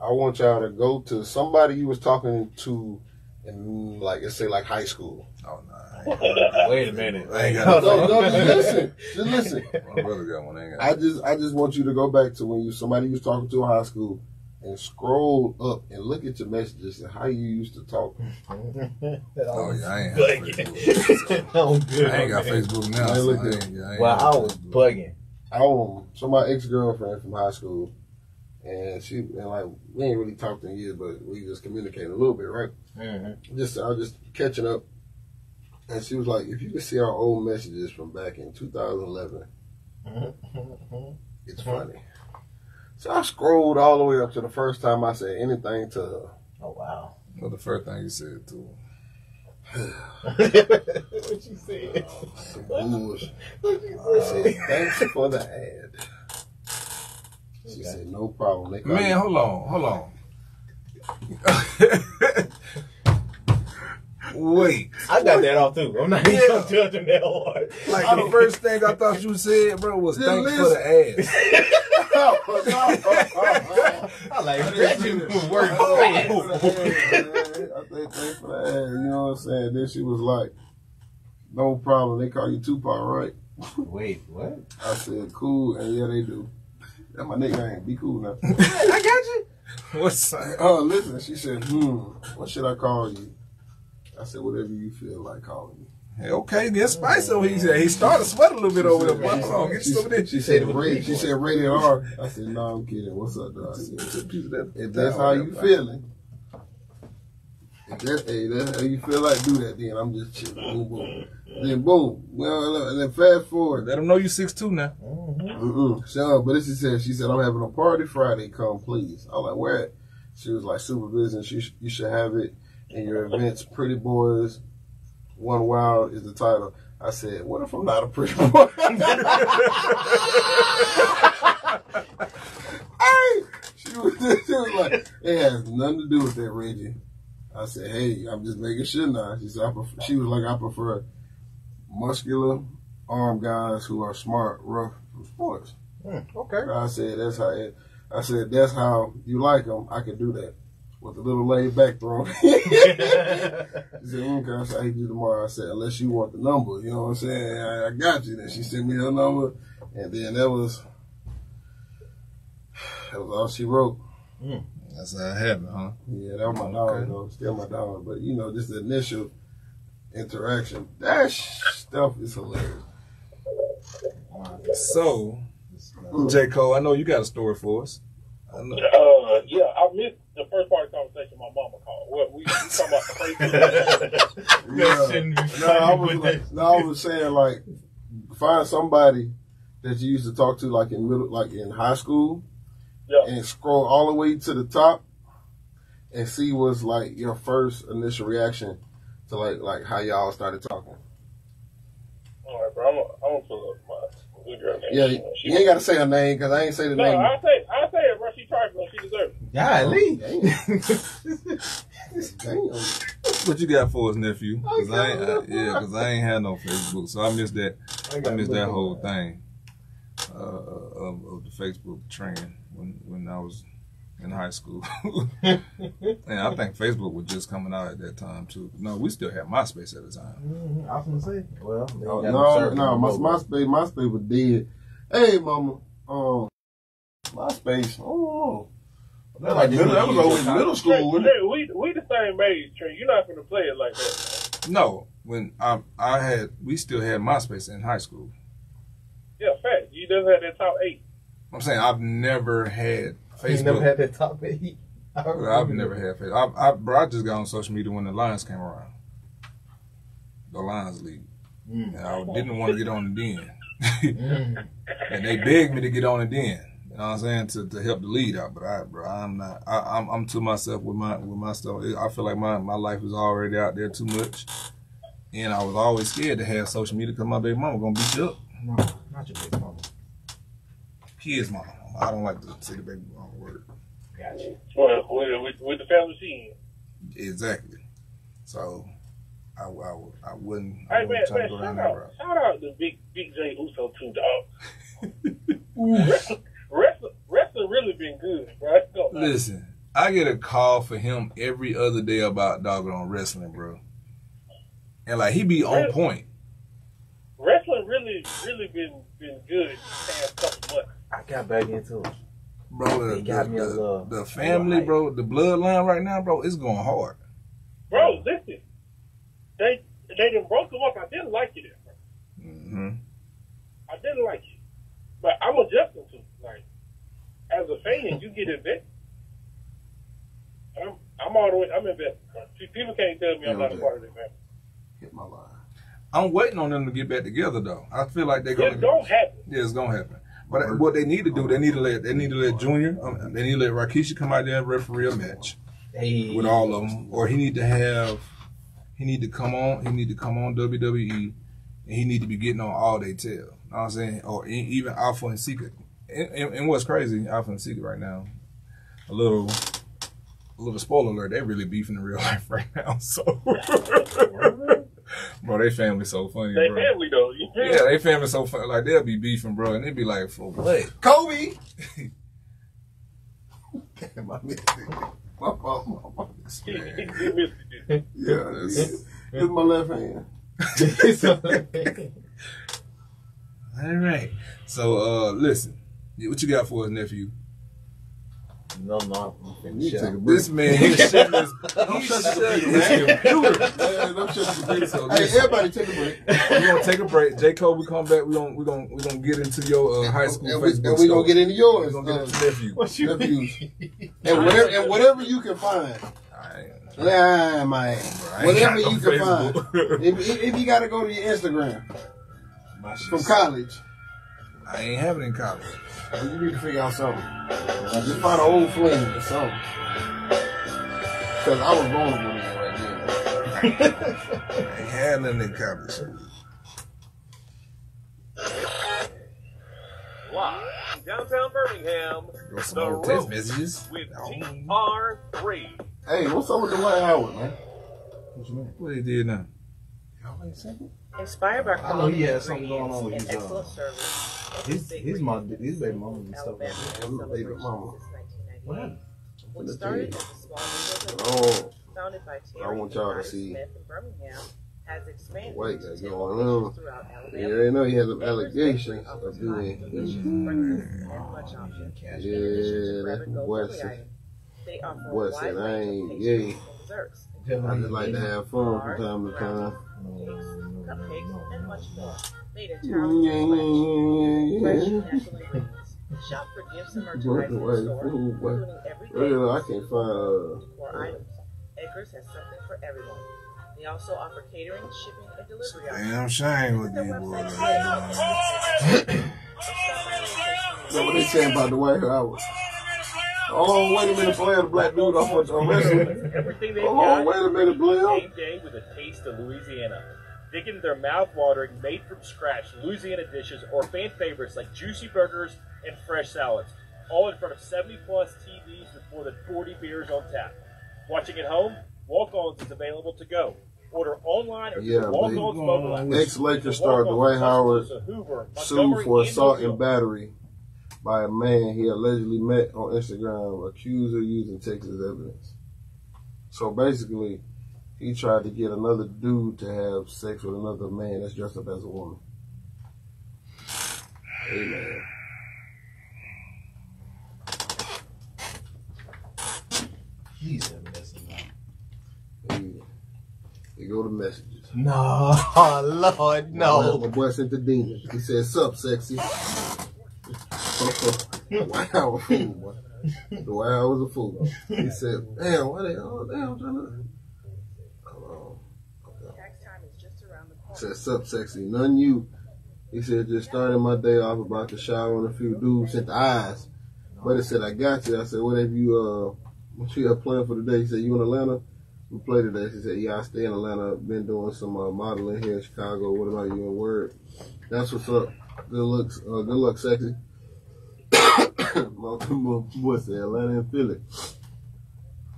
Speaker 2: I want y'all to go to somebody you was talking to in like let's say like high school.
Speaker 3: Oh no,
Speaker 4: Wait a minute.
Speaker 3: I ain't got
Speaker 2: no, just listen. Just listen.
Speaker 3: My brother got one. I ain't got.
Speaker 2: I just I just want you to go back to when you somebody you was talking to in high school and scroll up and look at your messages and how you used to talk.
Speaker 3: Oh yeah, I ain't. Have Facebook.
Speaker 4: I'm good.
Speaker 3: I ain't got
Speaker 4: man.
Speaker 3: Facebook now.
Speaker 2: Man,
Speaker 3: so
Speaker 2: look
Speaker 3: I
Speaker 2: at-
Speaker 3: ain't, yeah, I ain't
Speaker 4: Well, I was
Speaker 3: Facebook.
Speaker 4: bugging.
Speaker 2: I um so my ex girlfriend from high school, and she and like we ain't really talked in years, but we just communicated a little bit, right?
Speaker 4: Mm-hmm.
Speaker 2: Just I was just catching up, and she was like, "If you could see our old messages from back in 2011, it's funny." So I scrolled all the way up to the first time I said anything to her.
Speaker 4: Oh wow.
Speaker 3: Well, the first thing you said too.
Speaker 4: what you said?
Speaker 2: Some bullshit.
Speaker 4: What you
Speaker 2: I
Speaker 4: said?
Speaker 2: said, "Thanks for the ad." She said, "No problem." They
Speaker 3: Man,
Speaker 2: you-
Speaker 3: hold on, hold on. Wait,
Speaker 4: I got that off too. I'm not even
Speaker 3: Yeah.
Speaker 4: gonna that hard.
Speaker 3: like the first thing I thought you said, bro, was
Speaker 2: Just oh.
Speaker 3: thanks for the ass.
Speaker 4: I like Reggie was working
Speaker 2: I
Speaker 4: fast.
Speaker 2: think thanks for the ad. You know what I'm saying? Then she was like, "No problem." They call you Tupac, right?
Speaker 4: Wait, what?
Speaker 2: I said, "Cool," and yeah, they do. That's my nickname. Be cool now.
Speaker 4: I got you.
Speaker 3: What's up?
Speaker 2: Oh, listen. She said, "Hmm, what should I call you?" I said, "Whatever you feel like calling me."
Speaker 3: Hey, okay, get spicy over here. He said he started to sweat a little bit over there. Boy, Hold on, get
Speaker 2: She,
Speaker 3: some of this.
Speaker 2: she said, rated, "She said rated R." I said, "No, I'm kidding. What's up, dog?" I said, If that's how you feeling, if that, hey, that's how you feel like do that, then I'm just chilling. Boom, boom. Then boom. Well, and then fast forward.
Speaker 3: Let them know you six two now.
Speaker 2: Mm-mm. So, but this is said. She said, "I'm having a party Friday. Come, please." I was like, "Where?" at?" She was like, "Super business. You, sh- you should have it in your events. Pretty boys, one wild is the title." I said, what if I'm not a pretty boy? hey, she was, she was like, it has nothing to do with that, Reggie. I said, hey, I'm just making sure now. She said, I prefer, she was like, I prefer muscular arm guys who are smart, rough from sports.
Speaker 4: Hmm, okay.
Speaker 2: I said, that's how it, I said, that's how you like them. I can do that with a little laid back throw. she said, okay. I said, I hate you tomorrow. I said, unless you want the number, you know what I'm saying? I, I got you. Then she sent me her number, and then that was that was all she wrote. Hmm.
Speaker 3: That's how it happened, huh?
Speaker 2: Yeah, that was my dog though. Still my dog, but you know, just the initial interaction. That sh- stuff is hilarious.
Speaker 3: So, J. Cole, I know you got a story for us. I know.
Speaker 1: Uh, yeah, I missed the first part of the conversation. My mama called. What we, we talking about? the
Speaker 2: Yeah. No, I was like, no, I was saying like find somebody that you used to talk to like in middle, like in high school, and scroll all the way to the top and see what's like your first initial reaction to like like how y'all started talking.
Speaker 1: All right, bro. I'm gonna, I'm gonna pull up my good girl name.
Speaker 2: Yeah, you, you ain't got to say her name because I ain't say the
Speaker 1: No,
Speaker 2: name.
Speaker 1: I say I say it, bro. She trifling. She deserves it.
Speaker 3: Golly. What you got for us, nephew? Cause I ain't, I, yeah, cause I ain't had no Facebook, so I missed that. I missed that whole thing uh, of, of the Facebook trend when when I was in high school. and I think Facebook was just coming out at that time too. No, we still had MySpace at the time.
Speaker 4: Mm-hmm. I was gonna say, well, they
Speaker 2: No, no, no, my,
Speaker 4: mobile.
Speaker 2: MySpace, MySpace was dead. Hey, mama, um, MySpace, oh, that, like middle, that was always middle school,
Speaker 1: Trey, Trey, we we the same age, Trey. You're not gonna play it like that.
Speaker 3: No, when I I had we still had MySpace in high school.
Speaker 1: Yeah, fact. You just had that top eight.
Speaker 3: I'm saying I've never had Facebook.
Speaker 4: You never had that top eight.
Speaker 3: I've never had Facebook. I, I, bro, I just got on social media when the Lions came around. The Lions League.
Speaker 4: Mm.
Speaker 3: And I didn't want to get on it then. and they begged me to get on it then. You know what I'm saying? To, to help the lead out. But I, bro, I'm not. I, I'm, I'm to myself with my with my stuff. I feel like my my life is already out there too much. And I was always scared to have social media because my baby mama gonna beat you up.
Speaker 4: No, not your big mama.
Speaker 3: His mama. I don't like to say the baby mama word.
Speaker 4: Gotcha.
Speaker 1: Well, with, with, with the family scene.
Speaker 3: Exactly. So I, I, I wouldn't. I
Speaker 1: Hey man,
Speaker 3: wouldn't try
Speaker 1: man,
Speaker 3: to go
Speaker 1: shout
Speaker 3: that
Speaker 1: out,
Speaker 3: route.
Speaker 1: shout out to Big Big Jey Uso too, dog. wrestling, wrestling, wrestling really been good, bro. Go,
Speaker 3: Listen, I get a call for him every other day about doggone wrestling, bro. And like he be on point.
Speaker 1: Wrestling really, really been been good the past couple months.
Speaker 4: I got back into it.
Speaker 3: Bro, the,
Speaker 4: They got
Speaker 3: the,
Speaker 4: me a
Speaker 3: the-
Speaker 4: little-
Speaker 3: the family, bro, the bloodline right now, bro, it's going hard.
Speaker 1: Bro, listen, they they done broke them up. I didn't like it at first.
Speaker 3: Mm-hmm.
Speaker 1: I didn't like it, but I'm adjusting to it. Like as a fan, you get invested. I'm I'm all the way. I'm invested. People can't tell me I'm not a part of it, man.
Speaker 2: Hit my line.
Speaker 3: I'm waiting on them to get back together though. I feel like they're gonna
Speaker 1: It don't happen.
Speaker 3: Yeah, it's gonna happen. But what they need to do, they need to let they need to let Junior, um, they need to let Rikishi come out there and referee a match
Speaker 4: Hey.
Speaker 3: with all of them, or he need to have, he need to come on, he need to come on WWE, and he need to be getting on all they tell. You know what I'm saying? Or even Alpha and Secret. And, and, and what's crazy, Alpha and Secret right now, a little, a little spoiler alert, they really beefing in real life right now. So, bro, they family so funny,
Speaker 1: They
Speaker 3: bro.
Speaker 1: family though.
Speaker 3: Yeah, they family so funny. Like they'll be beefing, bro, and they'd be like, for what?
Speaker 2: Kobe. my mistake. My fault. My
Speaker 1: it.
Speaker 2: Yeah, that's, it's my left hand.
Speaker 3: All right. So, uh, listen, what you got for us, nephew?
Speaker 4: No, no. I'm
Speaker 2: You take a break.
Speaker 3: This man, he's shutting his,
Speaker 2: Don't shut the
Speaker 3: computer.
Speaker 2: Don't shut the computer.
Speaker 3: So
Speaker 2: Hey, everybody take a break.
Speaker 3: We're gonna take a break. J. Cole, we come back. We're gonna we're gonna we're gonna get into your uh, high school
Speaker 2: And we,
Speaker 3: Facebook.
Speaker 2: and we gonna get into yours.
Speaker 3: We're gonna get
Speaker 2: uh,
Speaker 3: into nephew.
Speaker 4: What you
Speaker 2: nephews. and whatever and whatever you can find. Yeah, man.
Speaker 3: I ain't
Speaker 2: Whatever you
Speaker 3: no
Speaker 2: can find.
Speaker 3: Facebook.
Speaker 2: If, if, if you got to go to your Instagram
Speaker 3: My
Speaker 2: from college,
Speaker 3: I ain't having it in college.
Speaker 2: You need to figure out something. Just find an old fling or something. Because I was vulnerable man right there.
Speaker 3: I ain't had nothing in college.
Speaker 7: Live downtown Birmingham.
Speaker 3: Some
Speaker 7: the
Speaker 3: text messages
Speaker 7: with TR3.
Speaker 2: Hey, what's up with the Dwight Howard, man? What you mean?
Speaker 3: What he did now? Y'all ain't simple.
Speaker 6: Inspired by
Speaker 4: I know
Speaker 6: quality
Speaker 4: he had something going on with
Speaker 6: ingredients
Speaker 4: his,
Speaker 6: and
Speaker 4: uh,
Speaker 6: service.
Speaker 4: His his mom, his baby mama and stuff like that.
Speaker 6: and
Speaker 2: Baby mama.
Speaker 4: What
Speaker 6: 1998.
Speaker 4: happened?
Speaker 6: What started as a small neighborhood
Speaker 2: Oh,
Speaker 6: founded by
Speaker 2: I
Speaker 6: Terry
Speaker 2: want y'all to
Speaker 6: and
Speaker 2: see
Speaker 6: Smith in Birmingham has expanded
Speaker 2: White
Speaker 6: to
Speaker 2: guy going on.
Speaker 6: throughout
Speaker 2: Yeah,
Speaker 6: Alabama.
Speaker 2: they know he has some
Speaker 6: Baker's
Speaker 2: allegations of doing.
Speaker 6: hot delicious breakfasts and lunch options.
Speaker 2: Yeah,
Speaker 6: In addition to
Speaker 2: that
Speaker 6: grab-and-go
Speaker 2: boy
Speaker 6: deli
Speaker 2: said,
Speaker 6: items, they offer a
Speaker 2: boy
Speaker 6: wide
Speaker 2: said, I ain't
Speaker 6: pastries
Speaker 2: gay. I just like to have fun from time to time.
Speaker 6: Cakes, cupcakes, and much more. Made
Speaker 2: Yeah,
Speaker 6: entirely
Speaker 2: yeah,
Speaker 6: from
Speaker 2: yeah,
Speaker 6: scratch. Fresh natural ingredients. Shop for gifts and merchandise in the store, including everyday
Speaker 2: I can't find. Uh,
Speaker 6: decor items. Acres has something for everyone. They also offer catering, shipping, and delivery options.
Speaker 3: Damn shame with
Speaker 6: Visit
Speaker 3: these
Speaker 6: their
Speaker 3: boys.
Speaker 6: website
Speaker 2: Know what they saying about Dwight Howard? Oh, wait a minute, player, the black dude off of wrestling. Oh, wait a minute, player.
Speaker 5: game day with a taste of Louisiana. Dig into their mouth-watering, made-from-scratch Louisiana dishes or fan favorites like juicy burgers and fresh salads, all in front of 70-plus TVs with more than 40 beers on tap. Watching at home, Walk-Ons is available to go. Order online or
Speaker 2: Yeah,
Speaker 5: Walk-Ons mobile app.
Speaker 2: Ex-Laker
Speaker 5: The
Speaker 2: star Dwight Howard
Speaker 5: Hoover,
Speaker 2: sued for assault and battery by a man he allegedly met on Instagram, accused of using Texas evidence. So basically, he tried to get another dude to have sex with another man that's dressed up as a woman. Man.
Speaker 4: He's a mess
Speaker 2: Hey, Here go the messages.
Speaker 4: No, Lord, no.
Speaker 2: My boy sent the demon. He said, Sup, sexy. wow, a fool, boy. Wow was a fool. He said, Damn, why they all damn trying to. Hold on.
Speaker 6: Tax time is just around the corner.
Speaker 2: Said, Sup, sexy. None you. He said, Just starting my day off about to shower on a few dudes sent the eyes. But he said, I got you. I said, What have you, uh, what you have planned for today? He said, You in Atlanta? We play today. She said, Yeah, I stay in Atlanta. Been doing some uh, modeling here in Chicago. What about you in Word? That's what's up. Good looks. Uh, good luck, sexy. my, my boy said Atlanta and Philly.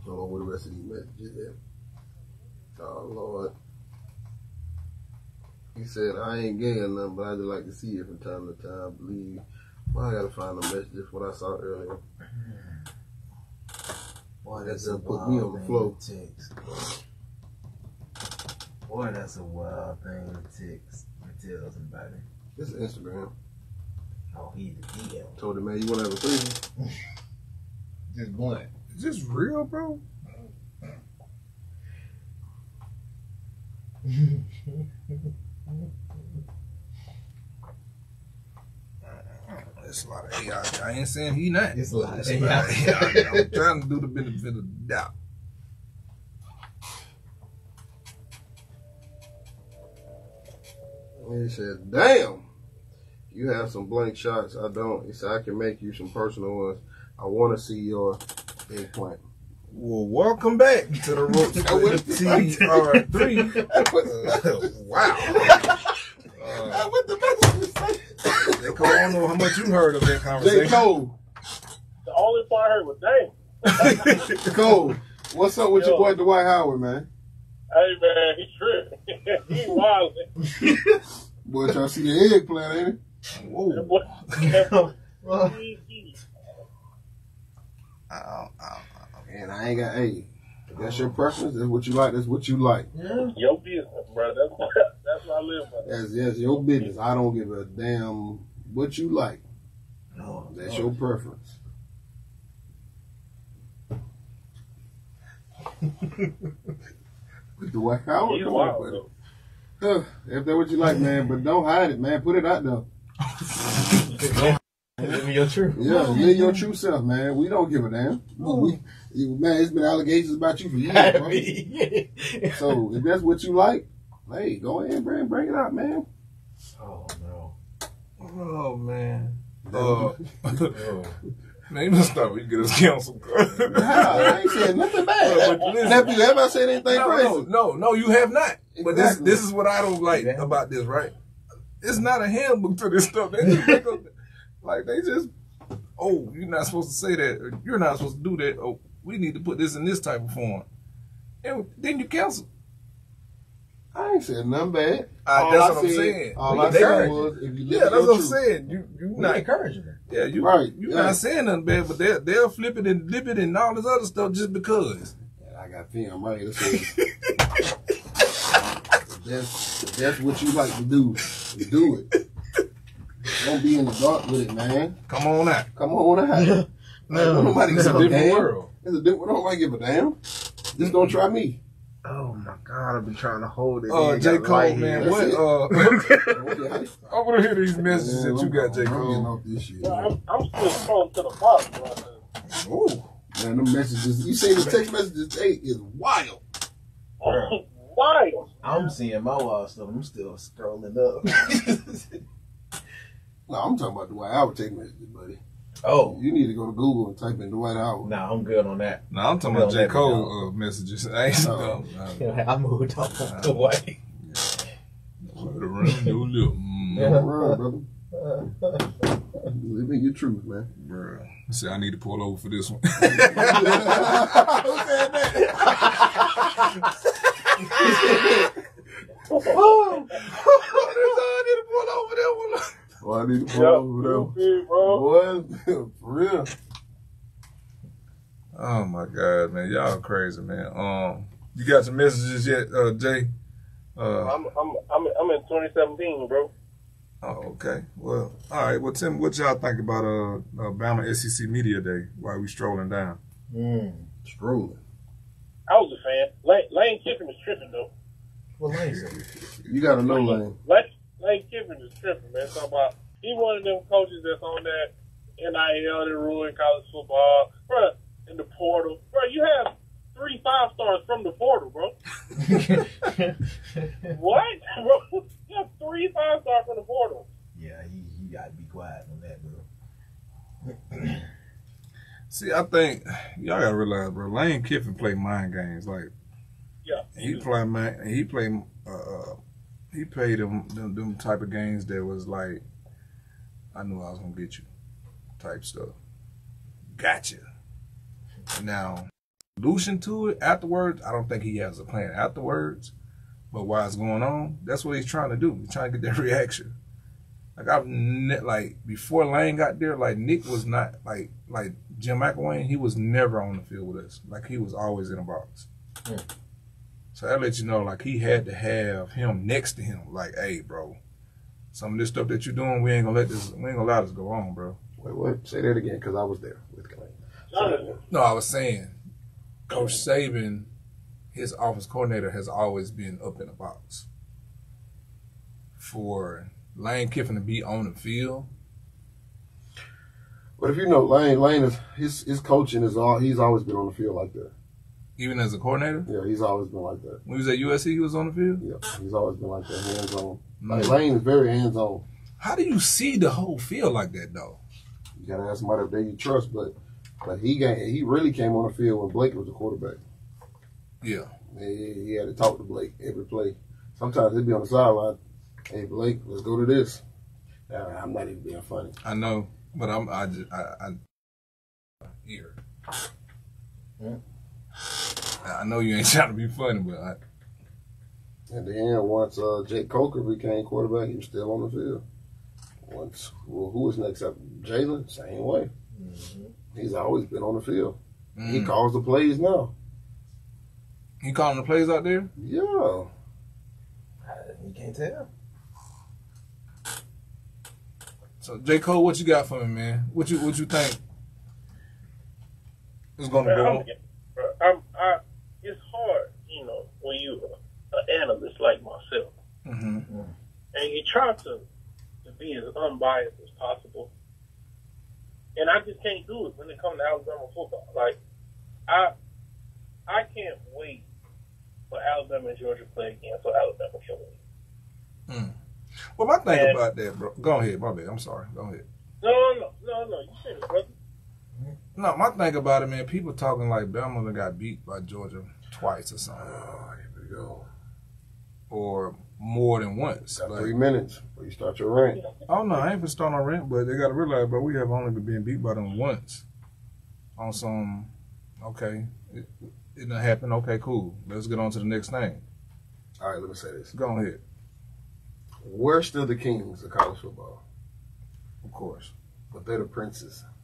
Speaker 2: Hold on, what the rest of these messages there? Oh, Lord. He said, I ain't gay or nothing, but I just like to see it from time to time. Believe. Well, I gotta find the messages what I saw earlier.
Speaker 4: Boy, that's a
Speaker 2: done put
Speaker 4: wild
Speaker 2: me on the
Speaker 4: thing
Speaker 2: floor.
Speaker 4: to. Boy, that's a wild thing to text and tell somebody.
Speaker 2: This is Instagram.
Speaker 4: Oh, he's a DM.
Speaker 2: Told him, man, you wanna have a threesome?
Speaker 4: Just blunt.
Speaker 3: Is this real, bro? It's a lot of AI. I ain't saying he not.
Speaker 4: It's a lot of
Speaker 3: It's lot of
Speaker 4: AI.
Speaker 3: AI. I'm trying to do the benefit of the doubt.
Speaker 2: And he said, damn, you have some blank shots. I don't. He said, I can make you some personal ones. I want to see your eggplant.
Speaker 3: Well, welcome back to the with TR3. wow. Uh,
Speaker 2: what the message
Speaker 3: J. Cole, I don't know how much you heard of that conversation.
Speaker 2: J.
Speaker 3: conversation.
Speaker 2: Cole.
Speaker 1: The only part I heard was, dang.
Speaker 2: Cole, what's up with
Speaker 1: Yo.
Speaker 2: your boy Dwight Howard, man?
Speaker 1: Hey, man, he tripping. he wild.
Speaker 2: Boy, trying to see the eggplant, ain't it?
Speaker 3: Whoa.
Speaker 2: And I ain't got, hey, that's your preference. That's what you like. That's what you like. Yeah.
Speaker 1: Your business, bro. That's, that's what I live by.
Speaker 2: That's, that's your business. I don't give a damn what you like.
Speaker 4: No,
Speaker 2: That's your preference. With Dwight Howard,
Speaker 1: He's
Speaker 2: come
Speaker 1: wild,
Speaker 2: on, buddy. If that's what you like, man, but don't hide it, man. Put it out there.
Speaker 4: Give me your truth.
Speaker 2: Yeah, live your true self, man. We don't give a damn. We, man, it's been allegations about you for years, bro. So if that's what you like, hey, go ahead, bring, bring it out, man.
Speaker 4: Oh, no.
Speaker 3: Oh, man. Uh, man, you must stop. We get us canceled.
Speaker 2: Nah, I ain't saying nothing bad.
Speaker 3: But listen-
Speaker 2: Nephew, have I said anything
Speaker 3: no,
Speaker 2: crazy?
Speaker 3: no, no, no, you have not. But this, this is what I don't like about this, right? It's not a handbook to this stuff. They just up, Like they just, oh, you're not supposed to say that. Or, you're not supposed to do that. Oh, we need to put this in this type of form. And then you cancel.
Speaker 2: I ain't said nothing bad.
Speaker 3: Uh,
Speaker 2: All
Speaker 3: that's
Speaker 2: I
Speaker 3: what I'm
Speaker 2: said-
Speaker 3: saying.
Speaker 2: All
Speaker 3: We
Speaker 2: I said
Speaker 3: encourage
Speaker 2: was, if you live
Speaker 3: yeah, that's what I'm
Speaker 2: truth.
Speaker 3: saying. You you
Speaker 4: We
Speaker 3: not
Speaker 4: encouraging it.
Speaker 3: Yeah, you
Speaker 2: Right,
Speaker 3: You
Speaker 2: yeah.
Speaker 3: not saying nothing bad, but they they'll flip it and dip it and all this other stuff just because.
Speaker 2: I got film right. That's what- that's that's what you like to do. Do it. Don't be in the dark with it, man.
Speaker 3: Come on out.
Speaker 2: Come on out.
Speaker 3: No,
Speaker 2: Don't nobody
Speaker 3: it's
Speaker 2: give
Speaker 3: a
Speaker 2: a
Speaker 3: different
Speaker 2: damn.
Speaker 3: world.
Speaker 2: It's a different. Nobody give a damn. Just don't try me.
Speaker 4: Oh my god, I've been trying to hold it.
Speaker 3: Uh,
Speaker 4: in,
Speaker 3: J. Cole, man,
Speaker 4: here.
Speaker 3: what?
Speaker 2: That's
Speaker 3: Uh, I want to hear these messages
Speaker 2: Man,
Speaker 3: that you
Speaker 2: I'm-
Speaker 3: got, J.
Speaker 2: I'm
Speaker 3: Cole.
Speaker 2: off this shit.
Speaker 1: Yeah, I'm, I'm still scrolling to the bottom right now.
Speaker 3: Ooh.
Speaker 2: Man, the messages. You say the text messages today is wild.
Speaker 1: Why?
Speaker 4: I'm seeing my wild stuff. I'm still scrolling up.
Speaker 2: No, I'm talking about Dwight Howard text messages, buddy.
Speaker 4: Oh,
Speaker 2: You need to go to Google and type in Dwight Howard.
Speaker 4: nah, I'm good on that.
Speaker 3: No, I'm talking
Speaker 4: Well,
Speaker 3: about J.
Speaker 4: let me
Speaker 3: Cole uh, messages. I ain't
Speaker 2: No.
Speaker 3: no, no.
Speaker 4: I moved on the way.
Speaker 3: Put around your lip.
Speaker 2: Don't run, brother. Live in your truth, man.
Speaker 3: bruh. See, I need to pull over for this one.
Speaker 2: Who said that?
Speaker 3: oh, I need to pull over that one.
Speaker 2: Oh, I need to pull
Speaker 1: Yeah,
Speaker 2: over them.
Speaker 1: stupid, bro.
Speaker 2: Boy, for real.
Speaker 3: Oh my god, man, y'all crazy, man. Um, you got some messages yet, uh, Jay? Uh,
Speaker 1: I'm, I'm, I'm, I'm in 2017, bro.
Speaker 3: oh, okay. Well, all right. Well, Tim, what y'all think about uh, uh Bama SEC Media Day while we strolling down?
Speaker 4: Mm.
Speaker 2: Strolling.
Speaker 1: I was a fan. Lane, Lane Kiffin is tripping, though.
Speaker 4: What lane?
Speaker 2: You gotta know, Lane.
Speaker 1: Lane, Lane Kiffin is tripping, man. Talking about he one of them coaches that's on that NIL that ruined college football, bro. In the portal, bro. You have three five stars from the portal, bro. what, bro? You have three five stars from the portal.
Speaker 4: Yeah, he, he got to be quiet on that, bro.
Speaker 3: See, I think y'all gotta realize, bro. Lane Kiffin play mind games. Like
Speaker 1: Yeah.
Speaker 3: he play mind, He play. Uh, he played them, them them type of games that was like, I knew I was gonna get you, type stuff. Gotcha. Now, solution to it afterwards, I don't think he has a plan afterwards. But while it's going on, that's what he's trying to do. He's trying to get that reaction. Like I've ne- like before Lane got there, like Nick was not like like Jim McElwain. He was never on the field with us. Like he was always in a box.
Speaker 4: Hmm.
Speaker 3: So that lets you know, like he had to have him next to him. Like, hey, bro, some of this stuff that you're doing, we ain't gonna let this, we ain't gonna allow this go on, bro.
Speaker 2: Wait, wait. Say that again, because I was there with Clay.
Speaker 1: Jonathan,
Speaker 3: No, I was saying, Coach Saban, his office coordinator has always been up in the box. For Lane Kiffin to be on the field,
Speaker 2: But if you know Lane, Lane is his his coaching is all he's always been on the field like that.
Speaker 3: Even as a coordinator,
Speaker 2: Yeah, he's always been like that.
Speaker 3: when he was at USC, he was on the field.
Speaker 2: Yeah, he's always been like that, hands on. Like
Speaker 3: Mm.
Speaker 2: Lane is very hands on.
Speaker 3: How do you see the whole field like that, though?
Speaker 2: You gotta ask somebody if they you trust, but but he got he really came on the field when Blake was the quarterback.
Speaker 3: Yeah.
Speaker 2: He, he had to talk to Blake every play. Sometimes he'd be on the sideline. Hey Blake, let's go to this. Uh, I'm not even being funny.
Speaker 3: I know, but I'm I just I, I here. I know you ain't trying to be funny, but I,
Speaker 2: At the end, once uh, Jake Coker became quarterback, he was still on the field. Once, well, who was next up? Jalen, same way. He's always been on the field. He
Speaker 3: Mm.
Speaker 2: calls the plays now.
Speaker 3: he calling the plays out there.
Speaker 2: Yeah.
Speaker 4: You can't tell.
Speaker 3: So J Cole, what you got for me, man? What you what you think is gonna
Speaker 1: Man,
Speaker 3: go?
Speaker 1: I'm,
Speaker 3: on?
Speaker 1: bro, I'm, I, it's hard, you know, when you an analyst like myself,
Speaker 3: Mm-hmm.
Speaker 1: and you try to to be as unbiased as possible, and I just can't do it when it comes to Alabama football. Like, I I can't wait for Alabama and Georgia to play again, so Alabama can win.
Speaker 3: Mm. Well, my thing
Speaker 1: And-
Speaker 3: about that, bro. Go ahead, my bad. I'm sorry. Go ahead.
Speaker 1: No, no, no, no. You finish, brother.
Speaker 3: No, my thing about it, man. People talking like Bama got beat by Georgia twice or something.
Speaker 2: Oh, here we go.
Speaker 3: or more than once.
Speaker 2: Got
Speaker 3: Like,
Speaker 2: three minutes before you start your rent.
Speaker 3: oh no, I ain't been starting on rent, but they gotta realize, but we have only been beat by them once. On some, okay, it, it done happened. Okay, cool. Let's get on to the next thing.
Speaker 2: All right, let me say this.
Speaker 3: Go ahead,
Speaker 2: We're still the kings of college football,
Speaker 3: of course.
Speaker 2: but they're the princes.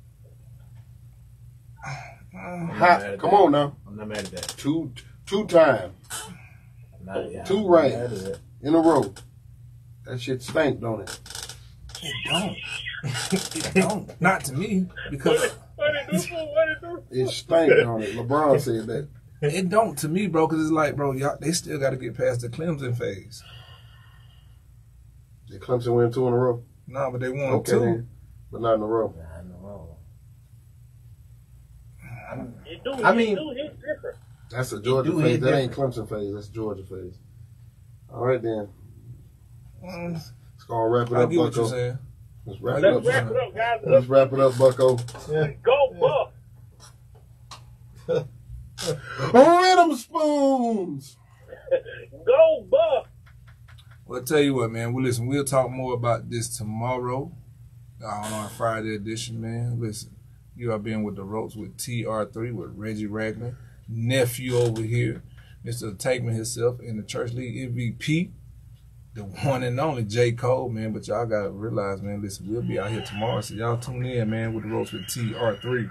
Speaker 4: I'm
Speaker 2: Hot. Come
Speaker 4: that.
Speaker 2: on now.
Speaker 4: I'm not mad at that.
Speaker 2: Two two time
Speaker 4: not, yeah,
Speaker 2: Two
Speaker 4: I'm not mad at
Speaker 2: rings. in a row. That shit stank, don't it?
Speaker 3: It don't. it don't. Not to me because
Speaker 1: What did do? What did do?
Speaker 2: It stank, don't it? LeBron said that.
Speaker 3: it don't to me, bro. Because it's like, bro, y'all they still got to get past the Clemson phase.
Speaker 2: Did Clemson win two in a row?
Speaker 3: No, but they won
Speaker 2: Okay,
Speaker 3: two.
Speaker 2: then. but not in a row.
Speaker 4: Nah, in the row.
Speaker 1: It do.
Speaker 4: I
Speaker 1: it
Speaker 4: mean-
Speaker 1: do hit different.
Speaker 2: That's a Georgia
Speaker 4: do
Speaker 2: phase.
Speaker 4: hit
Speaker 2: That ain't Clemson phase. That's Georgia phase. All right, then.
Speaker 3: Mm,
Speaker 2: Let's go wrap it
Speaker 3: I
Speaker 2: up,
Speaker 3: get what you're
Speaker 2: Bucko. Let's wrap it
Speaker 1: Let's
Speaker 2: up.
Speaker 1: wrap it up, guys.
Speaker 2: Let's wrap it up, Bucko.
Speaker 1: Go Buck.
Speaker 2: Rhythm spoons.
Speaker 1: Go Buck.
Speaker 3: Well, I tell you what, man. Well, listen, we'll talk more about this tomorrow uh, on our Friday edition, man. Listen, you are been with the ropes with TR3 with Reggie Ragland, nephew over here, Mr. Tankman himself, and the Church League MVP, the one and only J. Cole, man. But y'all gotta realize, man. Listen, we'll be out here tomorrow, so y'all tune in, man, with the ropes with TR3.